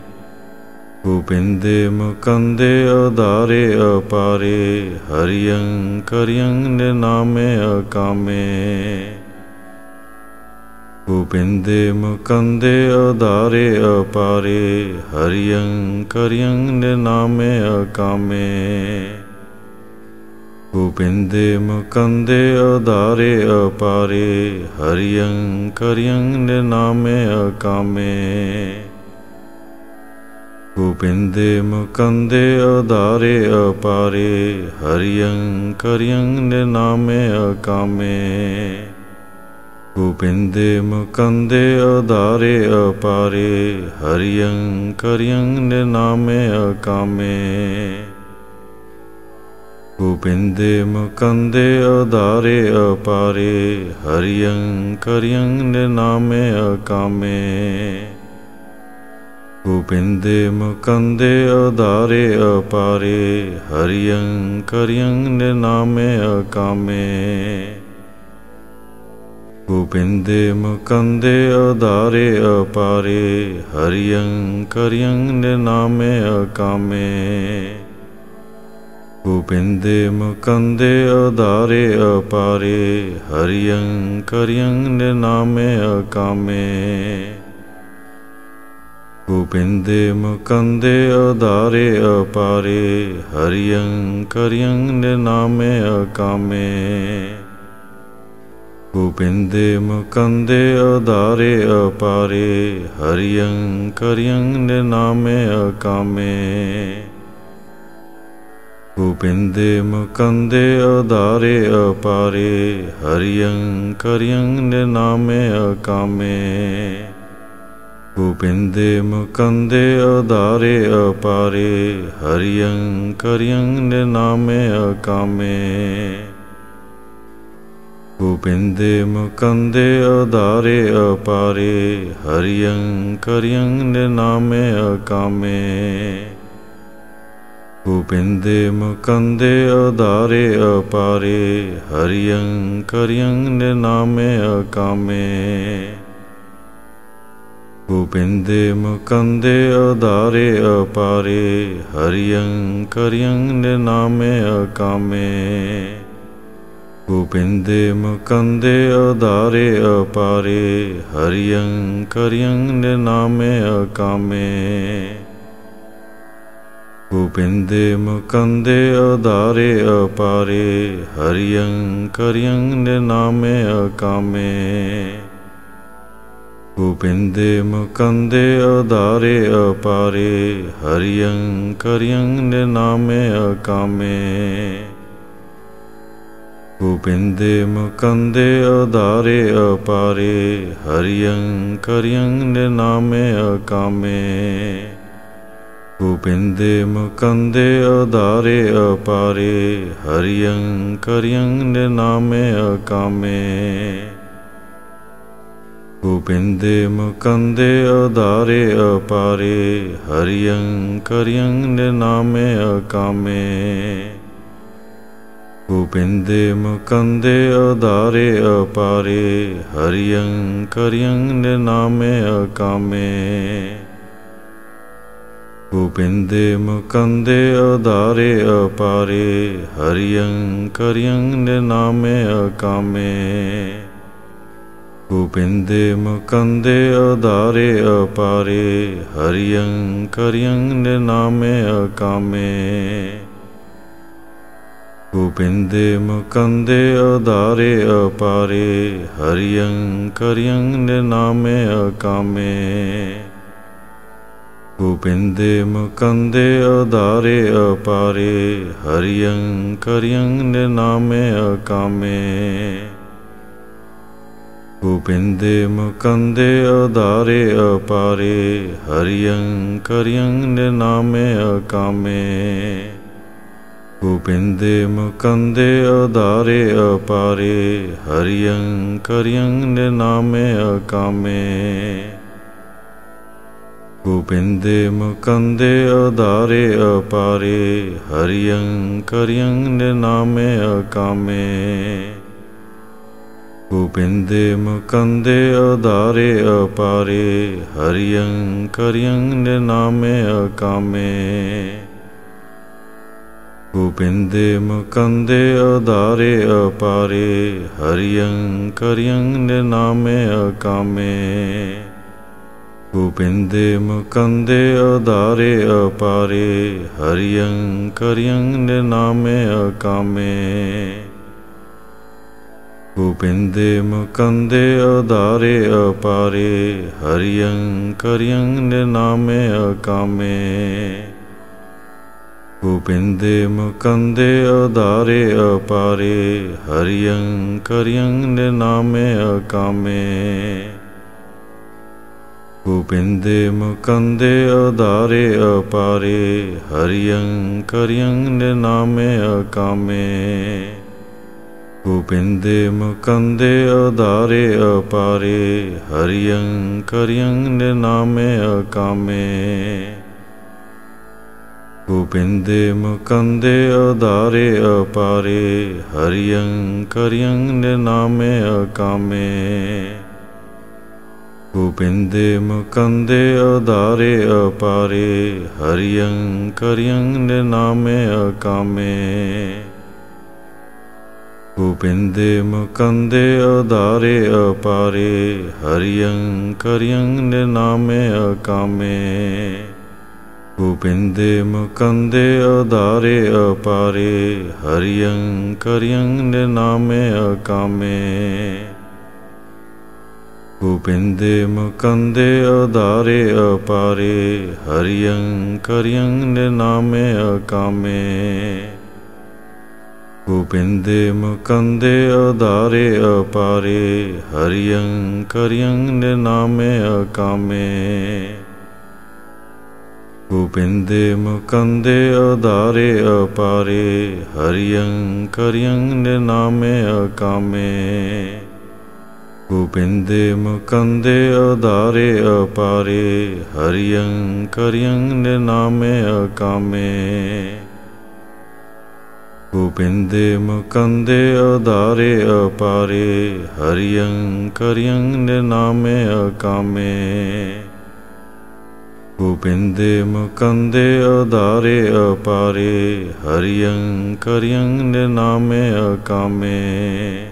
ਗੋਬਿੰਦੇ ਮੁਕੰਦੇ ਆਧਾਰੇ ਅਪਾਰੇ ਹਰਿਯੰ ਕਰਿਯੰ ਨਿਨਾਮੇ ਅਕਾਮੇ। ਗੋਬਿੰਦੇ ਮੁਕੰਦੇ ਉਦਾਰੇ ਅਪਾਰੇ ਹਰਿਯੰ ਕਰਿਯੰ ਨਿਨਾਮੇ ਅਕਾਮੇ। ਗੋਬਿੰਦੇ ਮੁਕੰਦੇ ਉਦਾਰੇ ਅਪਾਰੇ ਹਰਿਯੰ ਕਰਿਯੰ ਨਿਨਾਮੇ ਅਕਾਮੇ। ਗੋਬਿੰਦੇ ਮੁਕੰਦੇ ਉਦਾਰੇ ਅਪਾਰੇ ਹਰਿਯੰ ਕਰਿਯੰ ਨਿਨਾਮੇ ਅਕਾਮੇ। ਗੋਬਿੰਦੇ ਮੁਕੰਦੇ ਉਦਾਰੇ ਅਪਾਰੇ ਹਰਿਯੰ ਕਰਿਯੰ ਨਿਨਾਮੇ ਅਕਾਮੇ। ਗੋਬਿੰਦੇ ਮੁਕੰਦੇ ਉਦਾਰੇ ਅਪਾਰੇ ਹਰਿਯੰ ਕਰਿਯੰ ਨਿਨਾਮੇ ਅਕਾਮੇ। ਗੋਬਿੰਦੇ ਮੁਕੰਦੇ ਉਦਾਰੇ ਅਪਾਰੇ ਹਰਿਯੰ ਕਰਿਯੰ ਨਿਨਾਮੇ ਅਕਾਮੇ। ਗੋਬਿੰਦੇ ਮੁਕੰਦੇ ਉਦਾਰੇ ਅਪਾਰੇ ਹਰਿਯੰ ਕਰਿਯੰ ਨਿਨਾਮੇ ਅਕਾਮੇ। ਗੋਬਿੰਦੇ ਮੁਕੰਦੇ ਉਦਾਰੇ ਅਪਾਰੇ ਹਰਿਯੰ ਕਰਿਯੰ ਨਿਨਾਮੇ ਅਕਾਮੇ। ਗੋਬਿੰਦੇ ਮੁਕੰਦੇ ਉਦਾਰੇ ਅਪਾਰੇ ਹਰਿਯੰ ਕਰਿਯੰ ਨਿਨਾਮੇ ਅਕਾਮੇ। ਗੋਬਿੰਦੇ ਮੁਕੰਦੇ ਉਦਾਰੇ ਅਪਾਰੇ ਹਰਿਯੰ ਕਰਿਯੰ ਨਿਨਾਮੇ ਅਕਾਮੇ। ਗੋਬਿੰਦੇ ਮੁਕੰਦੇ ਉਦਾਰੇ ਅਪਾਰੇ ਹਰਿਯੰ ਕਰਿਯੰ ਨਿਨਾਮੇ ਅਕਾਮੇ। ਗੋਬਿੰਦੇ ਮੁਕੰਦੇ ਉਦਾਰੇ ਅਪਾਰੇ ਹਰਿਯੰ ਕਰਿਯੰ ਨਿਨਾਮੇ ਅਕਾਮੇ। ਗੋਬਿੰਦੇ ਮੁਕੰਦੇ ਉਦਾਰੇ ਅਪਾਰੇ ਹਰਿਯੰ ਕਰਿਯੰ ਨਿਨਾਮੇ ਅਕਾਮੇ। ਗੋਬਿੰਦੇ ਮੁਕੰਦੇ ਉਦਾਰੇ ਅਪਾਰੇ ਹਰਿਯੰ ਕਰਿਯੰ ਨਿਨਾਮੇ ਅਕਾਮੇ। ਗੋਬਿੰਦੇ ਮੁਕੰਦੇ ਉਦਾਰੇ ਅਪਾਰੇ ਹਰਿਯੰ ਕਰਿਯੰ ਨਿਨਾਮੇ ਅਕਾਮੇ। ਗੋਬਿੰਦੇ ਮੁਕੰਦੇ ਉਦਾਰੇ ਅਪਾਰੇ ਹਰਿਯੰ ਕਰਿਯੰ ਨਿਨਾਮੇ ਅਕਾਮੇ। ਗੋਬਿੰਦੇ ਮੁਕੰਦੇ ਉਦਾਰੇ ਅਪਾਰੇ ਹਰਿਯੰ ਕਰਿਯੰ ਨਿਨਾਮੇ ਅਕਾਮੇ। ਗੋਬਿੰਦੇ ਮੁਕੰਦੇ ਉਦਾਰੇ ਅਪਾਰੇ ਹਰਿਯੰ ਕਰਿਯੰ ਨਿਨਾਮੇ ਅਕਾਮੇ। ਗੋਬਿੰਦੇ ਮੁਕੰਦੇ ਉਦਾਰੇ ਅਪਾਰੇ ਹਰਿਯੰ ਕਰਿਯੰ ਨਿਨਾਮੇ ਅਕਾਮੇ। ਗੋਬਿੰਦੇ ਮੁਕੰਦੇ ਉਦਾਰੇ ਅਪਾਰੇ ਹਰਿਯੰ ਕਰਿਯੰ ਨਿਨਾਮੇ ਅਕਾਮੇ। ਗੋਬਿੰਦੇ ਮੁਕੰਦੇ ਉਦਾਰੇ ਅਪਾਰੇ ਹਰਿਯੰ ਕਰਿਯੰ ਨਿਨਾਮੇ ਅਕਾਮੇ। ਗੋਬਿੰਦੇ ਮੁਕੰਦੇ ਉਦਾਰੇ ਅਪਾਰੇ ਹਰਿਯੰ ਕਰਿਯੰ ਨਿਨਾਮੇ ਅਕਾਮੇ। ਗੋਬਿੰਦੇ ਮੁਕੰਦੇ ਉਦਾਰੇ ਅਪਾਰੇ ਹਰਿਯੰ ਕਰਿਯੰ ਨਿਨਾਮੇ ਅਕਾਮੇ। ਗੋਬਿੰਦੇ ਮੁਕੰਦੇ ਆਧਾਰੇ ਅਪਾਰੇ ਹਰਿਯੰ ਕਰਿਯੰ ਨਿਨਾਮੇ ਅਕਾਮੇ। ਗੋਬਿੰਦੇ ਮੁਕੰਦੇ ਆਧਾਰੇ ਅਪਾਰੇ ਹਰਿਯੰ ਕਰਿਯੰ ਨਿਨਾਮੇ ਅਕਾਮੇ। ਗੋਬਿੰਦੇ ਮੁਕੰਦੇ ਆਧਾਰੇ ਅਪਾਰੇ ਹਰਿਯੰ ਕਰਿਯੰ ਨਿਨਾਮੇ ਅਕਾਮੇ। ਗੋਬਿੰਦੇ ਮੁਕੰਦੇ ਉਦਾਰੇ ਅਪਾਰੇ ਹਰਿਯੰ ਕਰਿਯੰ ਨਿਨਾਮੇ ਅਕਾਮੇ। ਗੋਬਿੰਦੇ ਮੁਕੰਦੇ ਉਦਾਰੇ ਅਪਾਰੇ ਹਰਿਯੰ ਕਰਿਯੰ ਨਿਨਾਮੇ ਅਕਾਮੇ। ਗੋਬਿੰਦੇ ਮੁਕੰਦੇ ਉਦਾਰੇ ਅਪਾਰੇ ਹਰਿਯੰ ਕਰਿਯੰ ਨਿਨਾਮੇ ਅਕਾਮੇ। ਗੋਬਿੰਦੇ ਮੁਕੰਦੇ ਉਦਾਰੇ ਅਪਾਰੇ ਹਰਿਯੰ ਕਰਿਯੰ ਨਿਨਾਮੇ ਅਕਾਮੇ। ਗੋਬਿੰਦੇ ਮੁਕੰਦੇ ਉਦਾਰੇ ਅਪਾਰੇ ਹਰਿਯੰ ਕਰਿਯੰ ਨਿਨਾਮੇ ਅਕਾਮੇ। ਗੋਬਿੰਦੇ ਮੁਕੰਦੇ ਉਦਾਰੇ ਅਪਾਰੇ ਹਰਿਯੰ ਕਰਿਯੰ ਨਿਨਾਮੇ ਅਕਾਮੇ। ਗੋਬਿੰਦੇ ਮੁਕੰਦੇ ਉਦਾਰੇ ਅਪਾਰੇ ਹਰਿਯੰ ਕਰਿਯੰ ਨਿਨਾਮੇ ਅਕਾਮੇ। ਗੋਬਿੰਦੇ ਮੁਕੰਦੇ ਉਦਾਰੇ ਅਪਾਰੇ ਹਰਿਯੰ ਕਰਿਯੰ ਨਿਨਾਮੇ ਅਕਾਮੇ। ਗੋਬਿੰਦੇ ਮੁਕੰਦੇ ਉਦਾਰੇ ਅਪਾਰੇ ਹਰਿਯੰ ਕਰਿਯੰ ਨਿਨਾਮੇ ਅਕਾਮੇ। ਗੋਬਿੰਦੇ ਮੁਕੰਦੇ ਉਦਾਰੇ ਅਪਾਰੇ ਹਰਿਯੰ ਕਰਿਯੰ ਨਿਨਾਮੇ ਅਕਾਮੇ। ਗੋਬਿੰਦੇ ਮੁਕੰਦੇ ਉਦਾਰੇ ਅਪਾਰੇ ਹਰਿਯੰ ਕਰਿਯੰ ਨਿਨਾਮੇ ਅਕਾਮੇ। ਗੋਬਿੰਦੇ ਮੁਕੰਦੇ ਉਦਾਰੇ ਅਪਾਰੇ ਹਰਿਯੰ ਕਰਿਯੰ ਨਿਨਾਮੇ ਅਕਾਮੇ। ਗੋਬਿੰਦੇ ਮੁਕੰਦੇ ਉਦਾਰੇ ਅਪਾਰੇ ਹਰਿਯੰ ਕਰਿਯੰ ਨਿਨਾਮੇ ਅਕਾਮੇ। ਗੋਬਿੰਦੇ ਮੁਕੰਦੇ ਉਦਾਰੇ ਅਪਾਰੇ ਹਰਿਯੰ ਕਰਿਯੰ ਨਿਨਾਮੇ ਅਕਾਮੇ। ਗੋਬਿੰਦੇ ਮੁਕੰਦੇ ਉਦਾਰੇ ਅਪਾਰੇ ਹਰਿਯੰ ਕਰਿਯੰ ਨਿਨਾਮੇ ਅਕਾਮੇ। ਗੋਬਿੰਦੇ ਮੁਕੰਦੇ ਆਧਾਰੇ ਅਪਾਰੇ ਹਰਿਯੰ ਕਰਿਯੰ ਨਿਨਾਮੇ ਅਕਾਮੇ। ਗੋਬਿੰਦੇ ਮੁਕੰਦੇ ਉਦਾਰੇ ਅਪਾਰੇ ਹਰਿਯੰ ਕਰਿਯੰ ਨਿਨਾਮੇ ਅਕਾਮੇ। ਗੋਬਿੰਦੇ ਮੁਕੰਦੇ ਆਧਾਰੇ ਅਪਾਰੇ ਹਰਿਯੰ ਕਰਿਯੰ ਨਿਨਾਮੇ ਅਕਾਮੇ। ਗੋਬਿੰਦੇ ਮੁਕੰਦੇ ਉਦਾਰੇ ਅਪਾਰੇ ਹਰਿਯੰ ਕਰਿਯੰ ਨਿਨਾਮੇ ਅਕਾਮੇ। ਗੋਬਿੰਦੇ ਮੁਕੰਦੇ ਉਦਾਰੇ ਅਪਾਰੇ ਹਰਿਯੰ ਕਰਿਯੰ ਨਿਨਾਮੇ ਅਕਾਮੇ।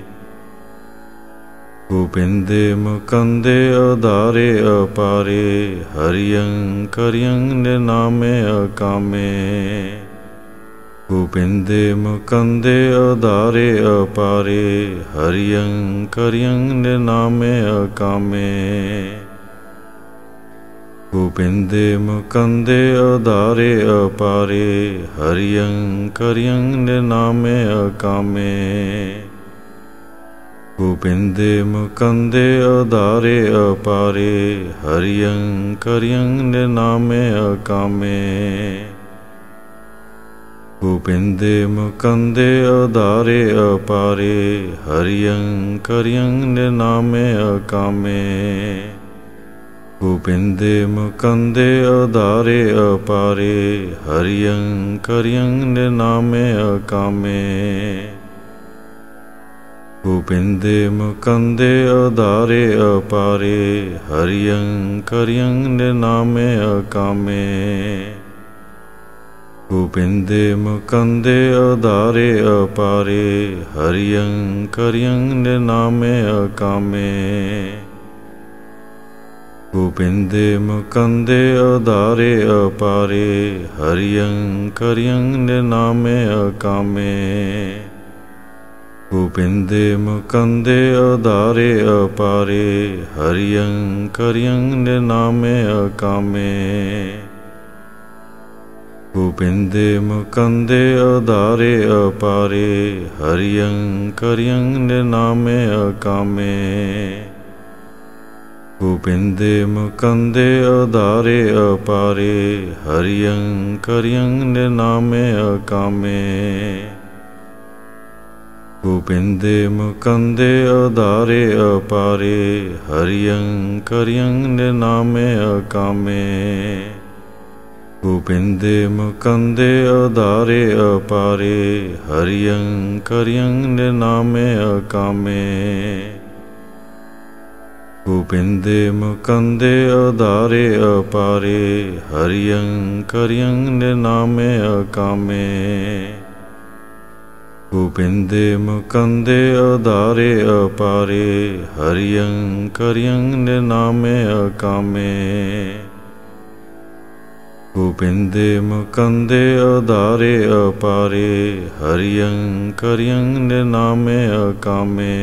ਗੋਬਿੰਦੇ ਮੁਕੰਦੇ ਉਦਾਰੇ ਅਪਾਰੇ ਹਰਿਯੰ ਕਰਿਯੰ ਨਿਨਾਮੇ ਅਕਾਮੇ। ਗੋਬਿੰਦੇ ਮੁਕੰਦੇ ਉਦਾਰੇ ਅਪਾਰੇ ਹਰਿਯੰ ਕਰਿਯੰ ਨਿਨਾਮੇ ਅਕਾਮੇ। ਗੋਬਿੰਦੇ ਮੁਕੰਦੇ ਆਧਾਰੇ ਅਪਾਰੇ ਹਰਿਯੰ ਕਰਿਯੰ ਨਿਨਾਮੇ ਅਕਾਮੇ। ਗੋਬਿੰਦੇ ਮੁਕੰਦੇ ਉਦਾਰੇ ਅਪਾਰੇ ਹਰਿਯੰ ਕਰਿਯੰ ਨਿਨਾਮੇ ਅਕਾਮੇ। ਗੋਬਿੰਦੇ ਮੁਕੰਦੇ ਉਦਾਰੇ ਅਪਾਰੇ ਹਰਿਯੰ ਕਰਿਯੰ ਨਿਨਾਮੇ ਅਕਾਮੇ। ਗੋਬਿੰਦੇ ਮੁਕੰਦੇ ਆਧਾਰੇ ਅਪਾਰੇ ਹਰਿਯੰ ਕਰਿਯੰ ਨਿਨਾਮੇ ਅਕਾਮੇ। ਗੋਬਿੰਦੇ ਮੁਕੰਦੇ ਉਦਾਰੇ ਅਪਾਰੇ ਹਰਿਯੰ ਕਰਿਯੰ ਨਿਨਾਮੇ ਅਕਾਮੇ। ਗੋਬਿੰਦੇ ਮੁਕੰਦੇ ਆਧਾਰੇ ਅਪਾਰੇ ਹਰਿਯੰ ਕਰਿਯੰ ਨਿਨਾਮੇ ਅਕਾਮੇ। ਗੋਬਿੰਦੇ ਮੁਕੰਦੇ ਆਧਾਰੇ ਅਪਾਰੇ, ਹਰਿਯੰ ਕਰਿਯੰ ਨਿਨਾਮੇ ਅਕਾਮੇ। ਗੋਬਿੰਦੇ ਮੁਕੰਦੇ ਆਧਾਰੇ ਅਪਾਰੇ, ਹਰਿਯੰ ਕਰਿਯੰ ਨਿਨਾਮੇ ਅਕਾਮੇ। ਗੋਬਿੰਦੇ ਮੁਕੰਦੇ ਆਧਾਰੇ ਅਪਾਰੇ, ਹਰਿਯੰ ਕਰਿਯੰ ਨਿਨਾਮੇ ਅਕਾਮੇ। ਗੋਬਿੰਦੇ ਮੁਕੰਦੇ ਆਧਾਰੇ ਅਪਾਰੇ ਹਰਿਯੰ ਕਰਿਯੰ ਨਿਨਾਮੇ ਅਕਾਮੇ। ਗੋਬਿੰਦੇ ਮੁਕੰਦੇ ਆਧਾਰੇ ਅਪਾਰੇ ਹਰਿਯੰ ਕਰਿਯੰ ਨਿਨਾਮੇ ਅਕਾਮੇ। ਗੋਬਿੰਦੇ ਮੁਕੰਦੇ ਆਧਾਰੇ ਅਪਾਰੇ ਹਰਿਯੰ ਕਰਿਯੰ ਨਿਨਾਮੇ ਅਕਾਮੇ। ਗੋਬਿੰਦੇ ਮੁਕੰਦੇ ਆਧਾਰੇ ਅਪਾਰੇ ਹਰਿਯੰ ਕਰਿਯੰ ਨਿਨਾਮੇ ਅਕਾਮੇ। ਗੋਬਿੰਦੇ ਮੁਕੰਦੇ ਆਧਾਰੇ ਅਪਾਰੇ ਹਰਿਯੰ ਕਰਿਯੰ ਨਿਨਾਮੇ ਅਕਾਮੇ। ਗੋਬਿੰਦੇ ਮੁਕੰਦੇ ਆਧਾਰੇ ਅਪਾਰੇ ਹਰਿਯੰ ਕਰਿਯੰ ਨਿਨਾਮੇ ਅਕਾਮੇ।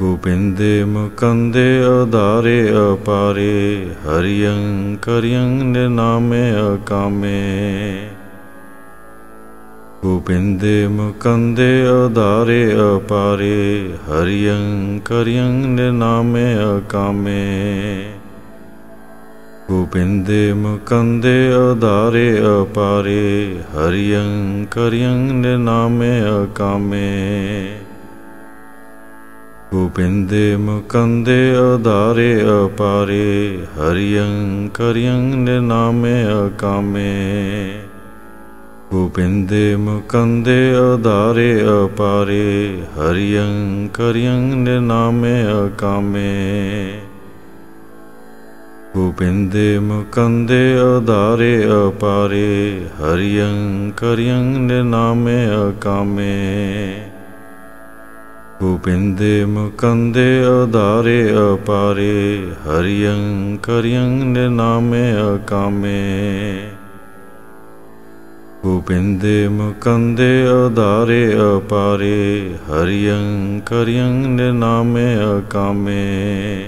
ਗੋਬਿੰਦੇ ਮੁਕੰਦੇ ਆਧਾਰੇ ਅਪਾਰੇ, ਹਰਿਯੰ ਕਰਿਯੰ ਨਿਨਾਮੇ ਅਕਾਮੇ। ਗੋਬਿੰਦੇ ਮੁਕੰਦੇ ਆਧਾਰੇ ਅਪਾਰੇ, ਹਰਿਯੰ ਕਰਿਯੰ ਨਿਨਾਮੇ ਅਕਾਮੇ। ਗੋਬਿੰਦੇ ਮੁਕੰਦੇ ਆਧਾਰੇ ਅਪਾਰੇ, ਹਰਿਯੰ ਕਰਿਯੰ ਨਿਨਾਮੇ ਅਕਾਮੇ। ਗੋਬਿੰਦੇ ਮੁਕੰਦੇ ਆਧਾਰੇ ਅਪਾਰੇ ਹਰਿਯੰ ਕਰਿਯੰ ਨਿਨਾਮੇ ਅਕਾਮੇ। ਗੋਬਿੰਦੇ ਮੁਕੰਦੇ ਆਧਾਰੇ ਅਪਾਰੇ ਹਰਿਯੰ ਕਰਿਯੰ ਨਿਨਾਮੇ ਅਕਾਮੇ। ਗੋਬਿੰਦੇ ਮੁਕੰਦੇ ਆਧਾਰੇ ਅਪਾਰੇ ਹਰਿਯੰ ਕਰਿਯੰ ਨਿਨਾਮੇ ਅਕਾਮੇ। ਗੋਬਿੰਦੇ ਮੁਕੰਦੇ ਆਧਾਰੇ ਅਪਾਰੇ ਹਰਿਯੰ ਕਰਿਯੰ ਨਿਨਾਮੇ ਅਕਾਮੇ। ਗੋਬਿੰਦੇ ਮੁਕੰਦੇ ਆਧਾਰੇ ਅਪਾਰੇ ਹਰਿਯੰ ਕਰਿਯੰ ਨਿਨਾਮੇ ਅਕਾਮੇ।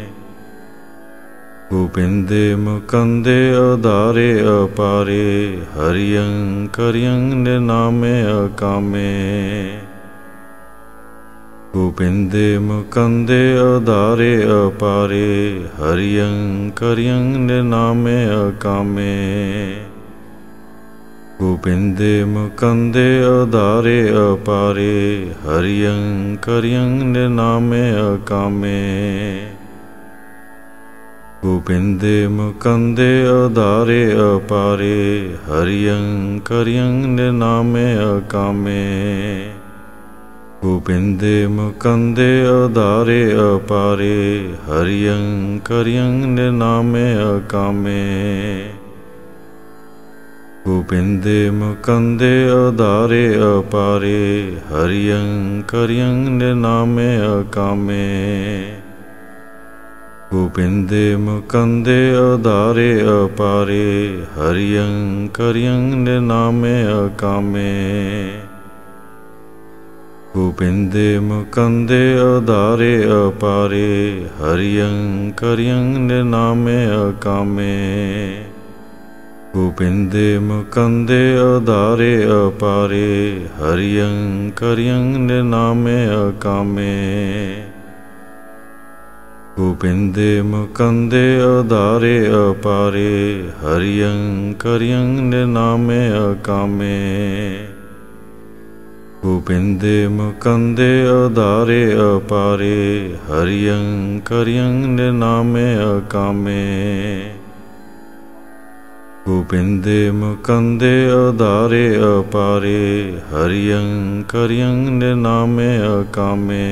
ਗੋਬਿੰਦੇ ਮੁਕੰਦੇ ਆਧਾਰੇ ਅਪਾਰੇ ਹਰਿਯੰ ਕਰਿਯੰ ਨਿਨਾਮੇ ਅਕਾਮੇ। ਗੋਬਿੰਦੇ ਮੁਕੰਦੇ ਆਧਾਰੇ ਅਪਾਰੇ ਹਰਿਯੰ ਕਰਿਯੰ ਨਿਨਾਮੇ ਅਕਾਮੇ। ਗੋਬਿੰਦੇ ਮੁਕੰਦੇ ਆਧਾਰੇ ਅਪਾਰੇ ਹਰਿਯੰ ਕਰਿਯੰ ਨਿਨਾਮੇ ਅਕਾਮੇ। ਗੋਬਿੰਦੇ ਮੁਕੰਦੇ ਆਧਾਰੇ ਅਪਾਰੇ ਹਰਿਯੰ ਕਰਿਯੰ ਨਿਨਾਮੇ ਅਕਾਮੇ। ਗੋਬਿੰਦੇ ਮੁਕੰਦੇ ਆਧਾਰੇ ਅਪਾਰੇ, ਹਰਿਯੰ ਕਰਿਯੰ ਨਿਨਾਮੇ ਅਕਾਮੇ। ਗੋਬਿੰਦੇ ਮੁਕੰਦੇ ਆਧਾਰੇ ਅਪਾਰੇ, ਹਰਿਯੰ ਕਰਿਯੰ ਨਿਨਾਮੇ ਅਕਾਮੇ। ਗੋਬਿੰਦੇ ਮੁਕੰਦੇ ਆਧਾਰੇ ਅਪਾਰੇ, ਹਰਿਯੰ ਕਰਿਯੰ ਨਿਨਾਮੇ ਅਕਾਮੇ। ਗੋਬਿੰਦੇ ਮੁਕੰਦੇ ਆਧਾਰੇ ਅਪਾਰੇ ਹਰਿਯੰ ਕਰਿਯੰ ਨਿਨਾਮੇ ਅਕਾਮੇ। ਗੋਬਿੰਦੇ ਮੁਕੰਦੇ ਆਧਾਰੇ ਅਪਾਰੇ ਹਰਿਯੰ ਕਰਿਯੰ ਨਿਨਾਮੇ ਅਕਾਮੇ। ਗੋਬਿੰਦੇ ਮੁਕੰਦੇ ਆਧਾਰੇ ਅਪਾਰੇ ਹਰਿਯੰ ਕਰਿਯੰ ਨਿਨਾਮੇ ਅਕਾਮੇ। ਗੋਬਿੰਦੇ ਮੁਕੰਦੇ ਆਧਾਰੇ ਅਪਾਰੇ ਹਰਿਯੰ ਕਰਿਯੰ ਨਿਨਾਮੇ ਅਕਾਮੇ। ਗੋਬਿੰਦੇ ਮੁਕੰਦੇ ਆਧਾਰੇ ਅਪਾਰੇ ਹਰਿਯੰ ਕਰਿਯੰ ਨਿਨਾਮੇ ਅਕਾਮੇ।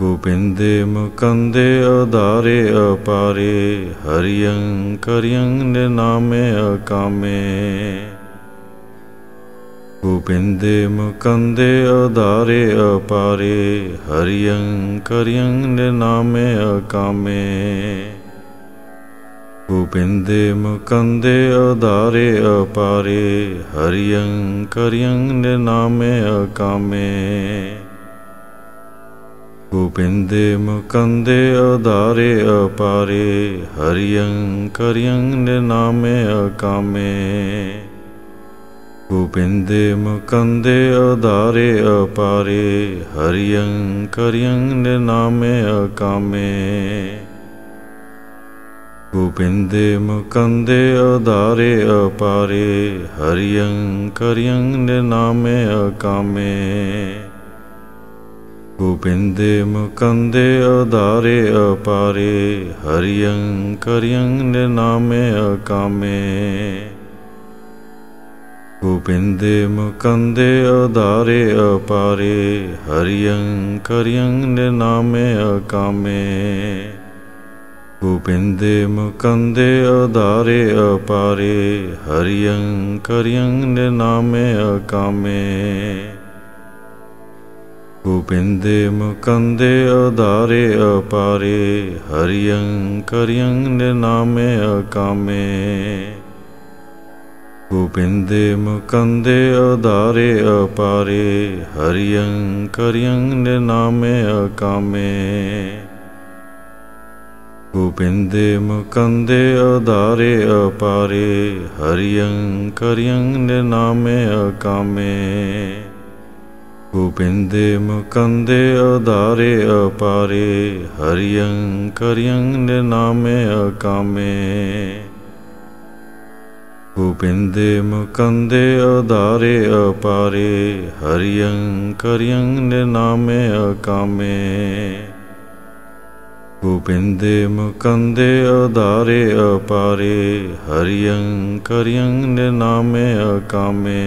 ਗੋਬਿੰਦੇ ਮੁਕੰਦੇ ਉਦਾਰੇ ਅਪਾਰੇ ਹਰਿਯੰ ਕਰਿਯੰ ਨਿਨਾਮੇ ਅਕਾਮੇ। ਗੋਬਿੰਦੇ ਮੁਕੰਦੇ ਆਧਾਰੇ ਅਪਾਰੇ ਹਰਿਯੰ ਕਰਿਯੰ ਨਿਨਾਮੇ ਅਕਾਮੇ। ਗੋਬਿੰਦੇ ਮੁਕੰਦੇ ਆਧਾਰੇ ਅਪਾਰੇ ਹਰਿਯੰ ਕਰਿਯੰ ਨਿਨਾਮੇ ਅਕਾਮੇ। ਗੋਬਿੰਦੇ ਮੁਕੰਦੇ ਉਦਾਰੇ ਅਪਾਰੇ ਹਰਿਯੰ ਕਰਿਯੰ ਨਿਨਾਮੇ ਅਕਾਮੇ। ਗੋਬਿੰਦੇ ਮੁਕੰਦੇ ਉਦਾਰੇ ਅਪਾਰੇ ਹਰਿਯੰ ਕਰਿਯੰ ਨਿਨਾਮੇ ਅਕਾਮੇ। ਗੋਬਿੰਦੇ ਮੁਕੰਦੇ ਉਦਾਰੇ ਅਪਾਰੇ ਹਰਿਯੰ ਕਰਿਯੰ ਨਿਨਾਮੇ ਅਕਾਮੇ। ਗੋਬਿੰਦੇ ਮੁਕੰਦੇ ਉਦਾਰੇ ਅਪਾਰੇ ਹਰਿਯੰ ਕਰਿਯੰ ਨਿਨਾਮੇ ਅਕਾਮੇ। ਗੋਬਿੰਦੇ ਮੁਕੰਦੇ ਉਦਾਰੇ ਅਪਾਰੇ ਹਰਿਯੰ ਕਰਿਯੰ ਨਿਨਾਮੇ ਅਕਾਮੇ। ਗੋਬਿੰਦੇ ਮੁਕੰਦੇ ਉਦਾਰੇ ਅਪਾਰੇ ਹਰਿਯੰ ਕਰਿਯੰ ਨਿਨਾਮੇ ਅਕਾਮੇ। ਗੋਬਿੰਦੇ ਮੁਕੰਦੇ ਉਦਾਰੇ ਅਪਾਰੇ ਹਰਿਯੰ ਕਰਿਯੰ ਨਿਨਾਮੇ ਅਕਾਮੇ। ਗੋਬਿੰਦੇ ਮੁਕੰਦੇ ਉਦਾਰੇ ਅਪਾਰੇ ਹਰਿਯੰ ਕਰਿਯੰ ਨਿਨਾਮੇ ਅਕਾਮੇ। ਗੋਬਿੰਦੇ ਮੁਕੰਦੇ ਆਧਾਰੇ ਅਪਾਰੇ ਹਰਿਯੰ ਕਰਿਯੰ ਨਿਨਾਮੇ ਅਕਾਮੇ। ਗੋਬਿੰਦੇ ਮੁਕੰਦੇ ਉਦਾਰੇ ਅਪਾਰੇ ਹਰਿਯੰ ਕਰਿਯੰ ਨਿਨਾਮੇ ਅਕਾਮੇ। ਗੋਬਿੰਦੇ ਮੁਕੰਦੇ ਉਦਾਰੇ ਅਪਾਰੇ ਹਰਿਯੰ ਕਰਿਯੰ ਨਿਨਾਮੇ ਅਕਾਮੇ। ਗੋਬਿੰਦੇ ਮੁਕੰਦੇ ਉਦਾਰੇ ਅਪਾਰੇ ਹਰਿਯੰ ਕਰਿਯੰ ਨਿਨਾਮੇ ਅਕਾਮੇ।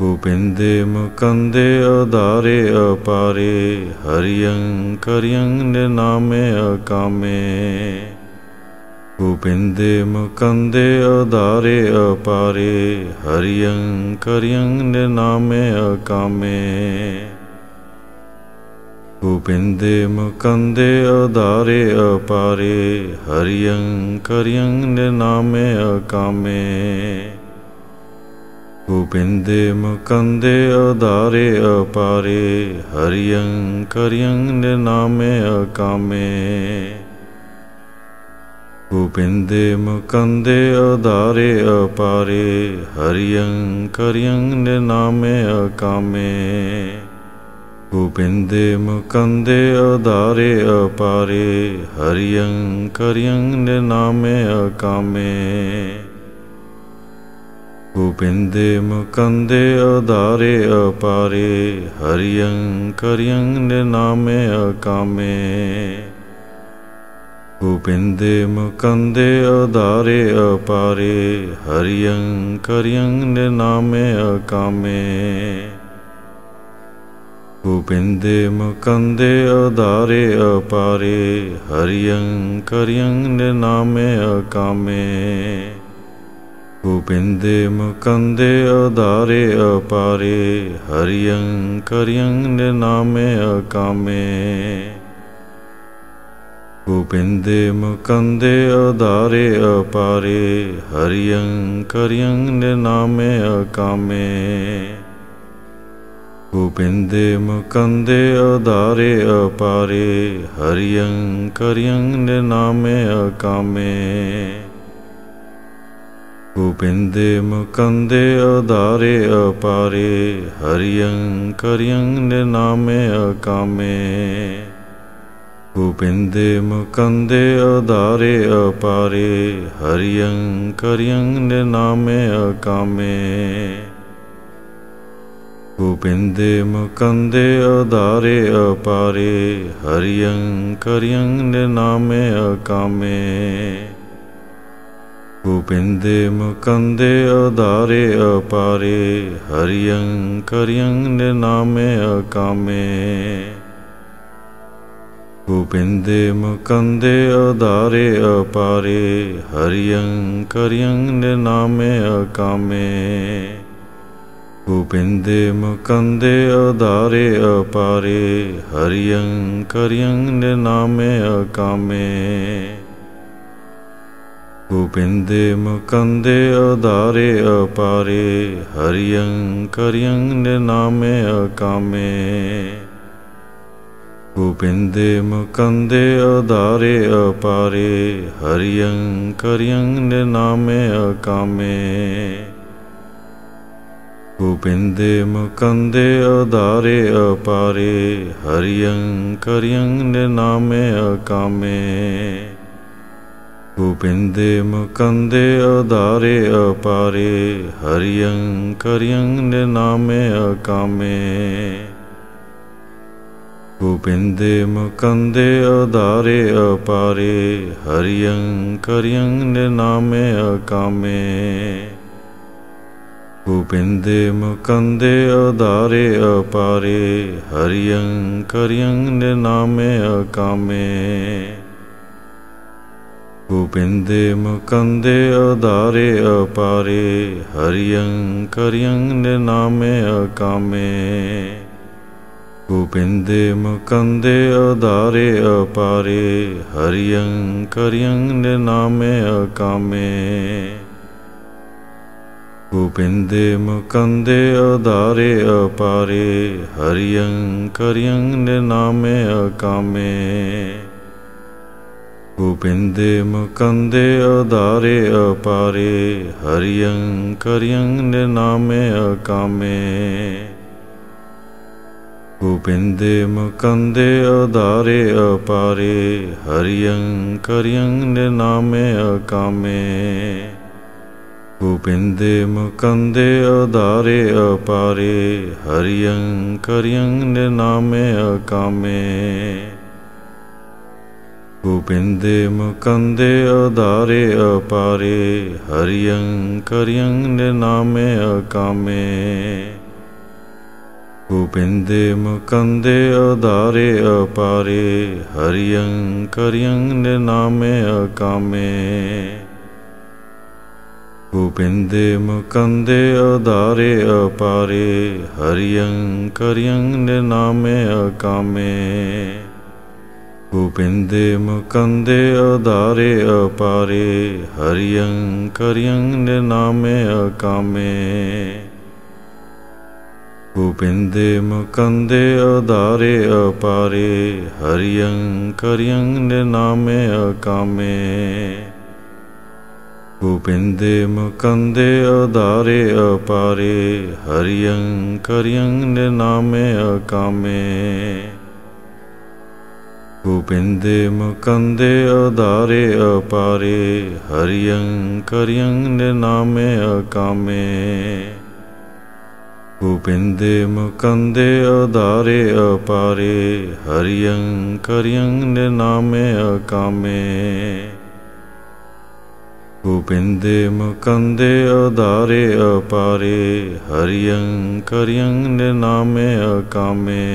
ਗੋਬਿੰਦੇ ਮੁਕੰਦੇ ਉਦਾਰੇ ਅਪਾਰੇ ਹਰਿਯੰ ਕਰਿਯੰ ਨਿਨਾਮੇ ਅਕਾਮੇ। ਗੋਬਿੰਦੇ ਮੁਕੰਦੇ ਉਦਾਰੇ ਅਪਾਰੇ ਹਰਿਯੰ ਕਰਿਯੰ ਨਿਨਾਮੇ ਅਕਾਮੇ। ਗੋਬਿੰਦੇ ਮੁਕੰਦੇ ਉਦਾਰੇ ਅਪਾਰੇ ਹਰਿਯੰ ਕਰਿਯੰ ਨਿਨਾਮੇ ਅਕਾਮੇ। ਗੋਬਿੰਦੇ ਮੁਕੰਦੇ ਉਦਾਰੇ ਅਪਾਰੇ ਹਰਿਯੰ ਕਰਿਯੰ ਨਿਨਾਮੇ ਅਕਾਮੇ। ਗੋਬਿੰਦੇ ਮੁਕੰਦੇ ਉਦਾਰੇ ਅਪਾਰੇ ਹਰਿਯੰ ਕਰਿਯੰ ਨਿਨਾਮੇ ਅਕਾਮੇ। ਗੋਬਿੰਦੇ ਮੁਕੰਦੇ ਉਦਾਰੇ ਅਪਾਰੇ ਹਰਿਯੰ ਕਰਿਯੰ ਨਿਨਾਮੇ ਅਕਾਮੇ। ਗੋਬਿੰਦੇ ਮੁਕੰਦੇ ਆਧਾਰੇ ਅਪਾਰੇ ਹਰਿਯੰ ਕਰਿਯੰ ਨਿਨਾਮੇ ਅਕਾਮੇ। ਗੋਬਿੰਦੇ ਮੁਕੰਦੇ ਉਦਾਰੇ ਅਪਾਰੇ ਹਰਿਯੰ ਕਰਿਯੰ ਨਿਨਾਮੇ ਅਕਾਮੇ। ਗੋਬਿੰਦੇ ਮੁਕੰਦੇ ਉਦਾਰੇ ਅਪਾਰੇ ਹਰਿਯੰ ਕਰਿਯੰ ਨਿਨਾਮੇ ਅਕਾਮੇ। ਗੋਬਿੰਦੇ ਮੁਕੰਦੇ ਉਦਾਰੇ ਅਪਾਰੇ ਹਰਿਯੰ ਕਰਿਯੰ ਨਿਨਾਮੇ ਅਕਾਮੇ। ਗੋਬਿੰਦੇ ਮੁਕੰਦੇ ਆਧਾਰੇ ਅਪਾਰੇ ਹਰਿਯੰ ਕਰਿਯੰ ਨਿਨਾਮੇ ਅਕਾਮੇ। ਗੋਬਿੰਦੇ ਮੁਕੰਦੇ ਉਦਾਰੇ ਅਪਾਰੇ ਹਰਿਯੰ ਕਰਿਯੰ ਨਿਨਾਮੇ ਅਕਾਮੇ। ਗੋਬਿੰਦੇ ਮੁਕੰਦੇ ਉਦਾਰੇ ਅਪਾਰੇ ਹਰਿਯੰ ਕਰਿਯੰ ਨਿਨਾਮੇ ਅਕਾਮੇ। ਗੋਬਿੰਦੇ ਮੁਕੰਦੇ ਉਦਾਰੇ ਅਪਾਰੇ ਹਰਿਯੰ ਕਰਿਯੰ ਨਿਨਾਮੇ ਅਕਾਮੇ। ਗੋਬਿੰਦੇ ਮੁਕੰਦੇ ਉਦਾਰੇ ਅਪਾਰੇ ਹਰਿਯੰ ਕਰਿਯੰ ਨਿਨਾਮੇ ਅਕਾਮੇ। ਗੋਬਿੰਦੇ ਮੁਕੰਦੇ ਉਦਾਰੇ ਅਪਾਰੇ ਹਰਿਯੰ ਕਰਿਯੰ ਨਿਨਾਮੇ ਅਕਾਮੇ। ਗੋਬਿੰਦੇ ਮੁਕੰਦੇ ਉਦਾਰੇ ਅਪਾਰੇ, ਹਰਿਯੰ ਕਰਿਯੰ ਨਿਨਾਮੇ ਅਕਾਮੇ। ਗੋਬਿੰਦੇ ਮੁਕੰਦੇ ਆਧਾਰੇ ਅਪਾਰੇ, ਹਰਿਯੰ ਕਰਿਯੰ ਨਿਨਾਮੇ ਅਕਾਮੇ। ਗੋਬਿੰਦੇ ਮੁਕੰਦੇ ਉਦਾਰੇ ਅਪਾਰੇ, ਹਰਿਯੰ ਕਰਿਯੰ ਨਿਨਾਮੇ ਅਕਾਮੇ। ਗੋਬਿੰਦੇ ਮੁਕੰਦੇ ਉਦਾਰੇ ਅਪਾਰੇ ਹਰਿਯੰ ਕਰਿਯੰ ਨਿਨਾਮੇ ਅਕਾਮੇ। ਗੋਬਿੰਦੇ ਮੁਕੰਦੇ ਉਦਾਰੇ ਅਪਾਰੇ ਹਰਿਯੰ ਕਰਿਯੰ ਨਿਨਾਮੇ ਅਕਾਮੇ। ਗੋਬਿੰਦੇ ਮੁਕੰਦੇ ਉਦਾਰੇ ਅਪਾਰੇ ਹਰਿਯੰ ਕਰਿਯੰ ਨਿਨਾਮੇ ਅਕਾਮੇ। ਗੋਬਿੰਦੇ ਮੁਕੰਦੇ ਉਦਾਰੇ ਅਪਾਰੇ ਹਰਿਯੰ ਕਰਿਯੰ ਨਿਨਾਮੇ ਅਕਾਮੇ। ਗੋਬਿੰਦੇ ਮੁਕੰਦੇ ਉਦਾਰੇ ਅਪਾਰੇ ਹਰਿਯੰ ਕਰਿਯੰ ਨਿਨਾਮੇ ਅਕਾਮੇ। ਗੋਬਿੰਦੇ ਮੁਕੰਦੇ ਉਦਾਰੇ ਅਪਾਰੇ ਹਰਿਯੰ ਕਰਿਯੰ ਨਿਨਾਮੇ ਅਕਾਮੇ। ਗੋਬਿੰਦੇ ਮੁਕੰਦੇ ਆਧਾਰੇ ਅਪਾਰੇ ਹਰਿਯੰ ਕਰਿਯੰ ਨਿਨਾਮੇ ਅਕਾਮੇ। ਗੋਬਿੰਦੇ ਮੁਕੰਦੇ ਉਦਾਰੇ ਅਪਾਰੇ ਹਰਿਯੰ ਕਰਿਯੰ ਨਿਨਾਮੇ ਅਕਾਮੇ। ਗੋਬਿੰਦੇ ਮੁਕੰਦੇ ਉਦਾਰੇ ਅਪਾਰੇ ਹਰਿਯੰ ਕਰਿਯੰ ਨਿਨਾਮੇ ਅਕਾਮੇ। ਗੋਬਿੰਦੇ ਮੁਕੰਦੇ ਉਦਾਰੇ ਅਪਾਰੇ ਹਰਿਯੰ ਕਰਿਯੰ ਨਿਨਾਮੇ ਅਕਾਮੇ। ਗੋਬਿੰਦੇ ਮੁਕੰਦੇ ਆਧਾਰੇ ਅਪਾਰੇ ਹਰਿਯੰ ਕਰਿਯੰ ਨਿਨਾਮੇ ਅਕਾਮੇ। ਗੋਬਿੰਦੇ ਮੁਕੰਦੇ ਆਧਾਰੇ ਅਪਾਰੇ ਹਰਿਯੰ ਕਰਿਯੰ ਨਿਨਾਮੇ ਅਕਾਮੇ। ਗੋਬਿੰਦੇ ਮੁਕੰਦੇ ਆਧਾਰੇ ਅਪਾਰੇ ਹਰਿਯੰ ਕਰਿਯੰ ਨਿਨਾਮੇ ਅਕਾਮੇ। ਗੋਬਿੰਦੇ ਮੁਕੰਦੇ ਆਧਾਰੇ ਅਪਾਰੇ ਹਰਿਯੰ ਕਰਿਯੰ ਨਿਨਾਮੇ ਅਕਾਮੇ। ਗੋਬਿੰਦੇ ਮੁਕੰਦੇ ਉਦਾਰੇ ਅਪਾਰੇ ਹਰਿਯੰ ਕਰਿਯੰ ਨਿਨਾਮੇ ਅਕਾਮੇ। ਗੋਬਿੰਦੇ ਮੁਕੰਦੇ ਉਦਾਰੇ ਅਪਾਰੇ ਹਰਿਯੰ ਕਰਿਯੰ ਨਿਨਾਮੇ ਅਕਾਮੇ। ਗੋਬਿੰਦੇ ਮੁਕੰਦੇ ਉਦਾਰੇ ਅਪਾਰੇ ਹਰਿਯੰ ਕਰਿਯੰ ਨਿਨਾਮੇ ਅਕਾਮੇ। ਗੋਬਿੰਦੇ ਮੁਕੰਦੇ ਉਦਾਰੇ ਅਪਾਰੇ ਹਰਿਯੰ ਕਰਿਯੰ ਨਿਨਾਮੇ ਅਕਾਮੇ। ਗੋਬਿੰਦੇ ਮੁਕੰਦੇ ਉਦਾਰੇ ਅਪਾਰੇ ਹਰਿਯੰ ਕਰਿਯੰ ਨਿਨਾਮੇ ਅਕਾਮੇ। ਗੋਬਿੰਦੇ ਮੁਕੰਦੇ ਉਦਾਰੇ ਅਪਾਰੇ ਹਰਿਯੰ ਕਰਿਯੰ ਨਿਨਾਮੇ ਅਕਾਮੇ।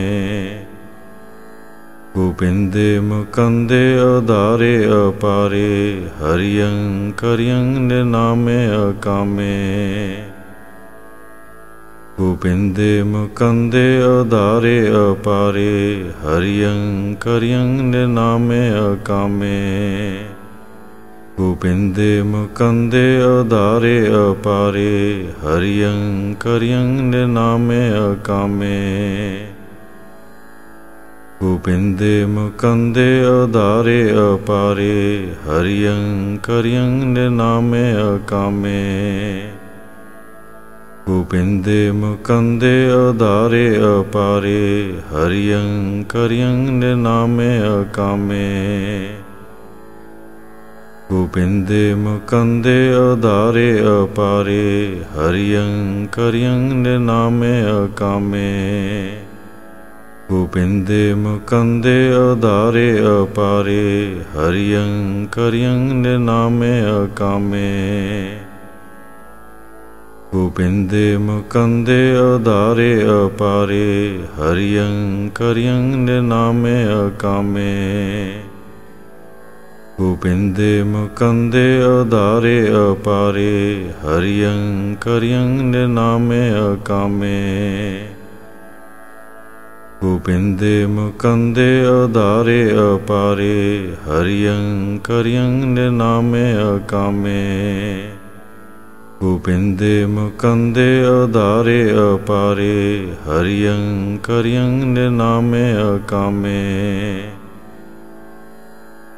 ਗੋਬਿੰਦੇ ਮੁਕੰਦੇ ਉਦਾਰੇ ਅਪਾਰੇ ਹਰਿਯੰ ਕਰਿਯੰ ਨਿਨਾਮੇ ਅਕਾਮੇ। ਗੋਬਿੰਦੇ ਮੁਕੰਦੇ ਉਦਾਰੇ ਅਪਾਰੇ ਹਰਿਯੰ ਕਰਿਯੰ ਨਿਨਾਮੇ ਅਕਾਮੇ। ਗੋਬਿੰਦੇ ਮੁਕੰਦੇ ਆਧਾਰੇ ਅਪਾਰੇ ਹਰਿਯੰ ਕਰਿਯੰ ਨਿਨਾਮੇ ਅਕਾਮੇ। ਗੋਬਿੰਦੇ ਮੁਕੰਦੇ ਉਦਾਰੇ ਅਪਾਰੇ ਹਰਿਯੰ ਕਰਿਯੰ ਨਿਨਾਮੇ ਅਕਾਮੇ। ਗੋਬਿੰਦੇ ਮੁਕੰਦੇ ਉਦਾਰੇ ਅਪਾਰੇ ਹਰਿਯੰ ਕਰਿਯੰ ਨਿਨਾਮੇ ਅਕਾਮੇ। ਗੋਬਿੰਦੇ ਮੁਕੰਦੇ ਉਦਾਰੇ ਅਪਾਰੇ ਹਰਿਯੰ ਕਰਿਯੰ ਨਿਨਾਮੇ ਅਕਾਮੇ। ਗੋਬਿੰਦੇ ਮੁਕੰਦੇ ਉਦਾਰੇ ਅਪਾਰੇ ਹਰਿਯੰ ਕਰਿਯੰ ਨਿਨਾਮੇ ਅਕਾਮੇ। ਗੋਬਿੰਦੇ ਮੁਕੰਦੇ ਆਧਾਰੇ ਅਪਾਰੇ, ਹਰਿਯੰ ਕਰਿਯੰ ਨਿਨਾਮੇ ਅਕਾਮੇ। ਗੋਬਿੰਦੇ ਮੁਕੰਦੇ ਉਦਾਰੇ ਅਪਾਰੇ, ਹਰਿਯੰ ਕਰਿਯੰ ਨਿਨਾਮੇ ਅਕਾਮੇ। ਗੋਬਿੰਦੇ ਮੁਕੰਦੇ ਉਦਾਰੇ ਅਪਾਰੇ, ਹਰਿਯੰ ਕਰਿਯੰ ਨਿਨਾਮੇ ਅਕਾਮੇ। ਗੋਬਿੰਦੇ ਮੁਕੰਦੇ ਆਧਾਰੇ ਅਪਾਰੇ ਹਰਿਯੰ ਕਰਿਯੰ ਨਿਨਾਮੇ ਅਕਾਮੇ।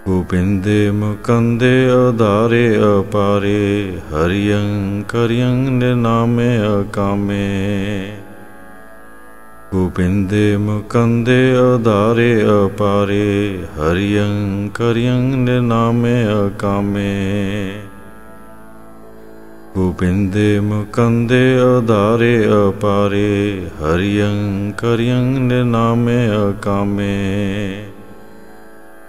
ਗੋਬਿੰਦੇ ਮੁਕੰਦੇ ਉਦਾਰੇ ਅਪਾਰੇ ਹਰਿਯੰ ਕਰਿਯੰ ਨਿਨਾਮੇ ਅਕਾਮੇ। ਗੋਬਿੰਦੇ ਮੁਕੰਦੇ ਉਦਾਰੇ ਅਪਾਰੇ ਹਰਿਯੰ ਕਰਿਯੰ ਨਿਨਾਮੇ ਅਕਾਮੇ। ਗੋਬਿੰਦੇ ਮੁਕੰਦੇ ਆਧਾਰੇ ਅਪਾਰੇ ਹਰਿਯੰ ਕਰਿਯੰ ਨਿਨਾਮੇ ਅਕਾਮੇ।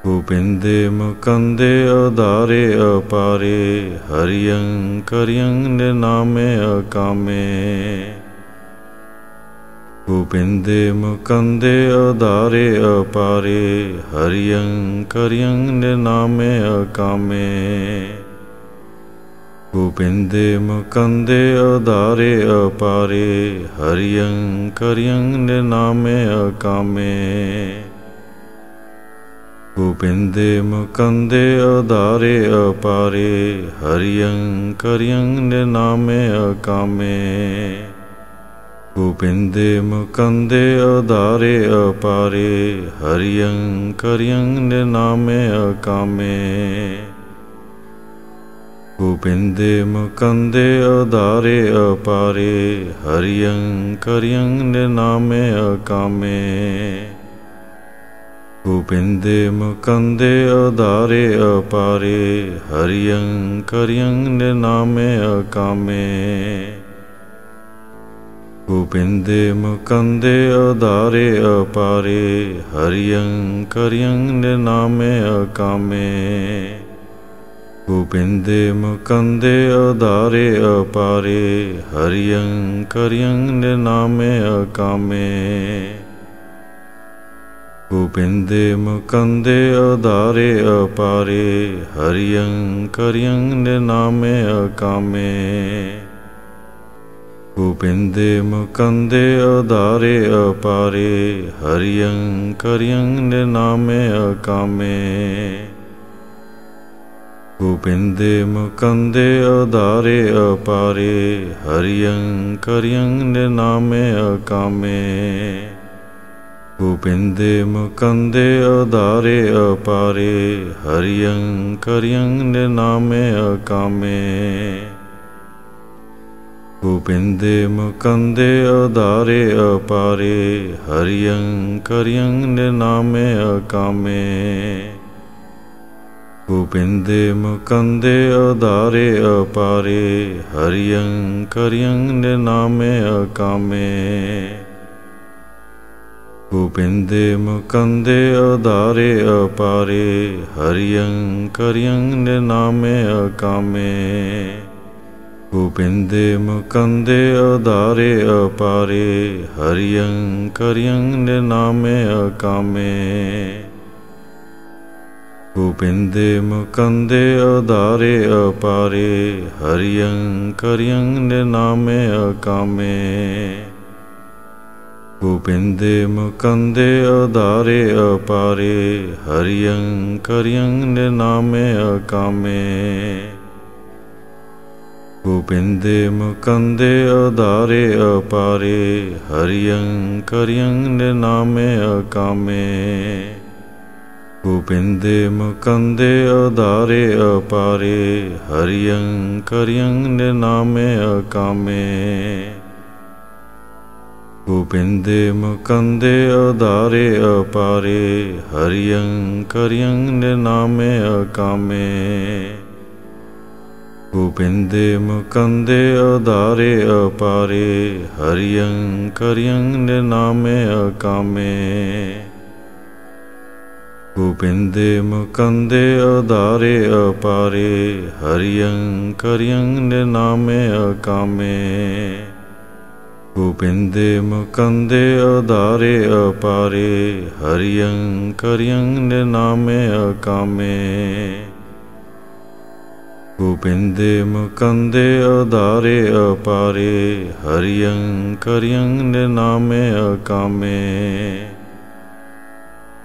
ਗੋਬਿੰਦੇ ਮੁਕੰਦੇ ਆਧਾਰੇ ਅਪਾਰੇ ਹਰਿਯੰ ਕਰਿਯੰ ਨਿਨਾਮੇ ਅਕਾਮੇ। ਗੋਬਿੰਦੇ ਮੁਕੰਦੇ ਉਦਾਰੇ ਅਪਾਰੇ ਹਰਿਯੰ ਕਰਿਯੰ ਨਿਨਾਮੇ ਅਕਾਮੇ। ਗੋਬਿੰਦੇ ਮੁਕੰਦੇ ਉਦਾਰੇ ਅਪਾਰੇ ਹਰਿਯੰ ਕਰਿਯੰ ਨਿਨਾਮੇ ਅਕਾਮੇ। ਗੋਬਿੰਦੇ ਮੁਕੰਦੇ ਆਧਾਰੇ ਅਪਾਰੇ ਹਰਿਯੰ ਕਰਿਯੰ ਨਿਨਾਮੇ ਅਕਾਮੇ। ਗੋਬਿੰਦੇ ਮੁਕੰਦੇ ਉਦਾਰੇ ਅਪਾਰੇ ਹਰਿਯੰ ਕਰਿਯੰ ਨਿਨਾਮੇ ਅਕਾਮੇ। ਗੋਬਿੰਦੇ ਮੁਕੰਦੇ ਉਦਾਰੇ ਅਪਾਰੇ ਹਰਿਯੰ ਕਰਿਯੰ ਨਿਨਾਮੇ ਅਕਾਮੇ। ਗੋਬਿੰਦੇ ਮੁਕੰਦੇ ਉਦਾਰੇ ਅਪਾਰੇ ਹਰਿਯੰ ਕਰਿਯੰ ਨਿਨਾਮੇ ਅਕਾਮੇ। ਗੋਬਿੰਦੇ ਮੁਕੰਦੇ ਉਦਾਰੇ ਅਪਾਰੇ ਹਰਿਯੰ ਕਰਿਯੰ ਨਿਨਾਮੇ ਅਕਾਮੇ। ਗੋਬਿੰਦੇ ਮੁਕੰਦੇ ਆਧਾਰੇ ਅਪਾਰੇ, ਹਰਿਯੰ ਕਰਿਯੰ ਨਿਨਾਮੇ ਅਕਾਮੇ। ਗੋਬਿੰਦੇ ਮੁਕੰਦੇ ਉਦਾਰੇ ਅਪਾਰੇ, ਹਰਿਯੰ ਕਰਿਯੰ ਨਿਨਾਮੇ ਅਕਾਮੇ। ਗੋਬਿੰਦੇ ਮੁਕੰਦੇ ਉਦਾਰੇ ਅਪਾਰੇ, ਹਰਿਯੰ ਕਰਿਯੰ ਨਿਨਾਮੇ ਅਕਾਮੇ। ਗੋਬਿੰਦੇ ਮੁਕੰਦੇ ਉਦਾਰੇ ਅਪਾਰੇ ਹਰਿਯੰ ਕਰਿਯੰ ਨਿਨਾਮੇ ਅਕਾਮੇ। ਗੋਬਿੰਦੇ ਮੁਕੰਦੇ ਆਧਾਰੇ ਅਪਾਰੇ ਹਰਿਯੰ ਕਰਿਯੰ ਨਿਨਾਮੇ ਅਕਾਮੇ। ਗੋਬਿੰਦੇ ਮੁਕੰਦੇ ਉਦਾਰੇ ਅਪਾਰੇ ਹਰਿਯੰ ਕਰਿਯੰ ਨਿਨਾਮੇ ਅਕਾਮੇ। ਗੋਬਿੰਦੇ ਮੁਕੰਦੇ ਉਦਾਰੇ ਅਪਾਰੇ ਹਰਿਯੰ ਕਰਿਯੰ ਨਿਨਾਮੇ ਅਕਾਮੇ। ਗੋਬਿੰਦੇ ਮੁਕੰਦੇ ਉਦਾਰੇ ਅਪਾਰੇ ਹਰਿਯੰ ਕਰਿਯੰ ਨਿਨਾਮੇ ਅਕਾਮੇ। ਗੋਬਿੰਦੇ ਮੁਕੰਦੇ ਆਧਾਰੇ ਅਪਾਰੇ ਹਰਿਯੰ ਕਰਿਯੰ ਨਿਨਾਮੇ ਅਕਾਮੇ। ਗੋਬਿੰਦੇ ਮੁਕੰਦੇ ਆਧਾਰੇ ਅਪਾਰੇ ਹਰਿਯੰ ਕਰਿਯੰ ਨਿਨਾਮੇ ਅਕਾਮੇ। ਗੋਬਿੰਦੇ ਮੁਕੰਦੇ ਉਦਾਰੇ ਅਪਾਰੇ ਹਰਿਯੰ ਕਰਿਯੰ ਨਿਨਾਮੇ ਅਕਾਮੇ। ਗੋਬਿੰਦੇ ਮੁਕੰਦੇ ਉਦਾਰੇ ਅਪਾਰੇ ਹਰਿਯੰ ਕਰਿਯੰ ਨਿਨਾਮੇ ਅਕਾਮੇ। ਗੋਬਿੰਦੇ ਮੁਕੰਦੇ ਆਧਾਰੇ ਅਪਾਰੇ ਹਰਿਯੰ ਕਰਿਯੰ ਨਿਨਾਮੇ ਅਕਾਮੇ। ਗੋਬਿੰਦੇ ਮੁਕੰਦੇ ਉਦਾਰੇ ਅਪਾਰੇ ਹਰਿਯੰ ਕਰਿਯੰ ਨਿਨਾਮੇ ਅਕਾਮੇ। ਗੋਬਿੰਦੇ ਮੁਕੰਦੇ ਆਧਾਰੇ ਅਪਾਰੇ ਹਰਿਯੰ ਕਰਿਯੰ ਨਿਨਾਮੇ ਅਕਾਮੇ। ਗੋਬਿੰਦੇ ਮੁਕੰਦੇ ਆਧਾਰੇ ਅਪਾਰੇ ਹਰਿਯੰ ਕਰਿਯੰ ਨਿਨਾਮੇ ਅਕਾਮੇ। ਗੋਬਿੰਦੇ ਮੁਕੰਦੇ ਆਧਾਰੇ ਅਪਾਰੇ ਹਰਿਯੰ ਕਰਿਯੰ ਨਿਨਾਮੇ ਅਕਾਮੇ। ਗੋਬਿੰਦੇ ਮੁਕੰਦੇ ਆਧਾਰੇ ਅਪਾਰੇ ਹਰਿਯੰ ਕਰਿਯੰ ਨਿਨਾਮੇ ਅਕਾਮੇ।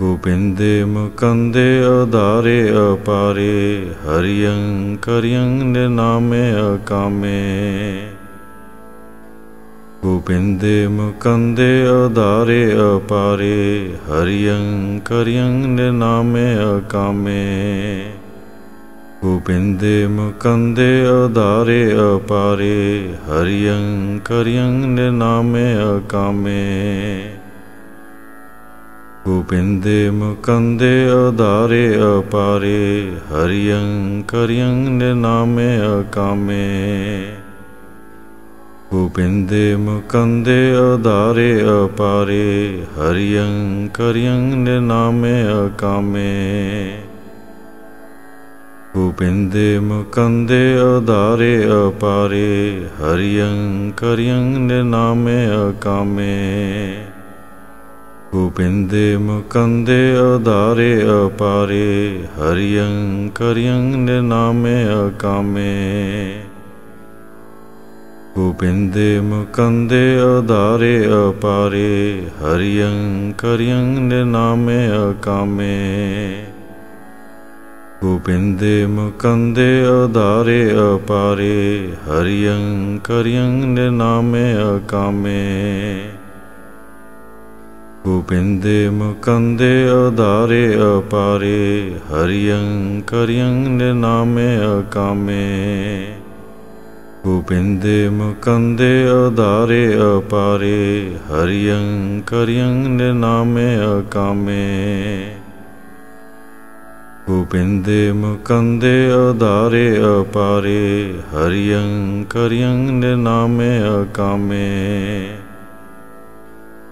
ਗੋਬਿੰਦੇ ਮੁਕੰਦੇ ਆਧਾਰੇ ਅਪਾਰੇ ਹਰਿਯੰ ਕਰਿਯੰ ਨਿਨਾਮੇ ਅਕਾਮੇ। ਗੋਬਿੰਦੇ ਮੁਕੰਦੇ ਆਧਾਰੇ ਅਪਾਰੇ ਹਰਿਯੰ ਕਰਿਯੰ ਨਿਨਾਮੇ ਅਕਾਮੇ। ਗੋਬਿੰਦੇ ਮੁਕੰਦੇ ਆਧਾਰੇ ਅਪਾਰੇ ਹਰਿਯੰ ਕਰਿਯੰ ਨਿਨਾਮੇ ਅਕਾਮੇ। ਗੋਬਿੰਦੇ ਮੁਕੰਦੇ ਆਧਾਰੇ ਅਪਾਰੇ ਹਰਿਯੰ ਕਰਿਯੰ ਨਿਨਾਮੇ ਅਕਾਮੇ। ਗੋਬਿੰਦੇ ਮੁਕੰਦੇ ਆਧਾਰੇ ਅਪਾਰੇ ਹਰਿਯੰ ਕਰਿਯੰ ਨਿਨਾਮੇ ਅਕਾਮੇ। ਗੋਬਿੰਦੇ ਮੁਕੰਦੇ ਆਧਾਰੇ ਅਪਾਰੇ ਹਰਿਯੰ ਕਰਿਯੰ ਨਿਨਾਮੇ ਅਕਾਮੇ। ਗੋਬਿੰਦੇ ਮੁਕੰਦੇ ਆਧਾਰੇ ਅਪਾਰੇ ਹਰਿਯੰ ਕਰਿਯੰ ਨਿਨਾਮੇ ਅਕਾਮੇ। ਗੋਬਿੰਦੇ ਮੁਕੰਦੇ ਆਧਾਰੇ ਅਪਾਰੇ ਹਰਿਯੰ ਕਰਿਯੰ ਨਿਨਾਮੇ ਅਕਾਮੇ। ਗੋਬਿੰਦੇ ਮੁਕੰਦੇ ਆਧਾਰੇ ਅਪਾਰੇ ਹਰਿਯੰ ਕਰਿਯੰ ਨਿਨਾਮੇ ਅਕਾਮੇ। ਗੋਬਿੰਦੇ ਮੁਕੰਦੇ ਆਧਾਰੇ ਅਪਾਰੇ ਹਰਿਯੰ ਕਰਿਯੰ ਨਿਨਾਮੇ ਅਕਾਮੇ। ਗੋਬਿੰਦੇ ਮੁਕੰਦੇ ਆਧਾਰੇ ਅਪਾਰੇ ਹਰਿਯੰ ਕਰਿਯੰ ਨਿਨਾਮੇ ਅਕਾਮੇ। ਗੋਬਿੰਦੇ ਮੁਕੰਦੇ ਆਧਾਰੇ ਅਪਾਰੇ ਹਰਿਯੰ ਕਰਿਯੰ ਨਿਨਾਮੇ ਅਕਾਮੇ।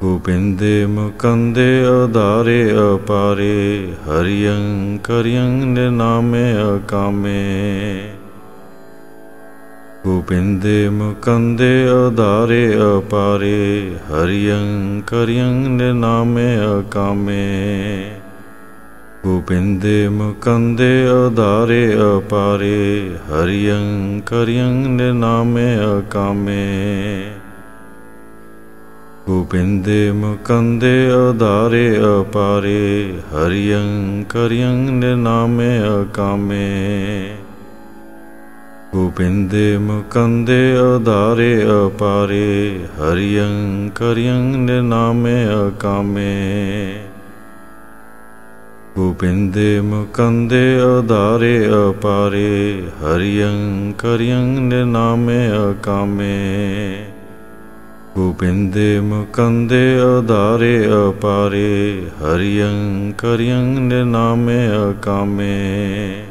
ਗੋਬਿੰਦੇ ਮੁਕੰਦੇ ਆਧਾਰੇ ਅਪਾਰੇ ਹਰਿਯੰ ਕਰਿਯੰ ਨਿਨਾਮੇ ਅਕਾਮੇ। ਗੋਬਿੰਦੇ ਮੁਕੰਦੇ ਆਧਾਰੇ ਅਪਾਰੇ ਹਰਿਯੰ ਕਰਿਯੰ ਨਿਨਾਮੇ ਅਕਾਮੇ। ਗੋਬਿੰਦੇ ਮੁਕੰਦੇ ਆਧਾਰੇ ਅਪਾਰੇ ਹਰਿਯੰ ਕਰਿਯੰ ਨਿਨਾਮੇ ਅਕਾਮੇ। ਗੋਬਿੰਦੇ ਮੁਕੰਦੇ ਆਧਾਰੇ ਅਪਾਰੇ ਹਰਿਯੰ ਕਰਿਯੰ ਨਿਨਾਮੇ ਅਕਾਮੇ। ਗੋਬਿੰਦੇ ਮੁਕੰਦੇ ਆਧਾਰੇ ਅਪਾਰੇ ਹਰਿਯੰ ਕਰਿਯੰ ਨਿਨਾਮੇ ਅਕਾਮੇ। ਗੋਬਿੰਦੇ ਮੁਕੰਦੇ ਆਧਾਰੇ ਅਪਾਰੇ ਹਰਿਯੰ ਕਰਿਯੰ ਨਿਨਾਮੇ ਅਕਾਮੇ। ਗੋਬਿੰਦੇ ਮੁਕੰਦੇ ਆਧਾਰੇ ਅਪਾਰੇ ਹਰਿਯੰ ਕਰਿਯੰ ਨਿਨਾਮੇ ਅਕਾਮੇ।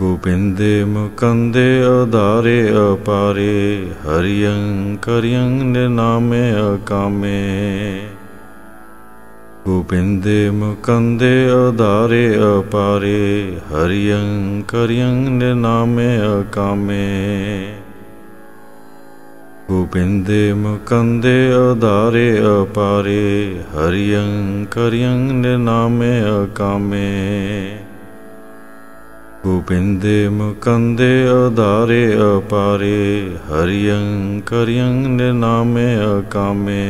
ਗੋਬਿੰਦੇ ਮੁਕੰਦੇ ਆਧਾਰੇ ਅਪਾਰੇ ਹਰਿਯੰ ਕਰਿਯੰ ਨਿਨਾਮੇ ਅਕਾਮੇ। ਗੋਬਿੰਦੇ ਮੁਕੰਦੇ ਆਧਾਰੇ ਅਪਾਰੇ ਹਰਿਯੰ ਕਰਿਯੰ ਨਿਨਾਮੇ ਅਕਾਮੇ। ਗੋਬਿੰਦੇ ਮੁਕੰਦੇ ਆਧਾਰੇ ਅਪਾਰੇ ਹਰਿਯੰ ਕਰਿਯੰ ਨਿਨਾਮੇ ਅਕਾਮੇ। ਗੋਬਿੰਦੇ ਮੁਕੰਦੇ ਆਧਾਰੇ ਅਪਾਰੇ ਹਰਿਯੰ ਕਰਿਯੰ ਨਿਨਾਮੇ ਅਕਾਮੇ।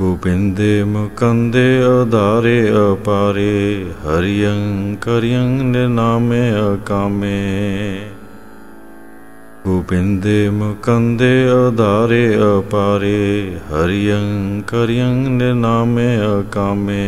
ਗੋਬਿੰਦੇ ਮੁਕੰਦੇ ਆਧਾਰੇ ਅਪਾਰੇ ਹਰਿਯੰ ਕਰਿਯੰ ਨਿਨਾਮੇ ਅਕਾਮੇ। ਗੋਬਿੰਦੇ ਮੁਕੰਦੇ ਆਧਾਰੇ ਅਪਾਰੇ ਹਰਿਯੰ ਕਰਿਯੰ ਨਿਨਾਮੇ ਅਕਾਮੇ।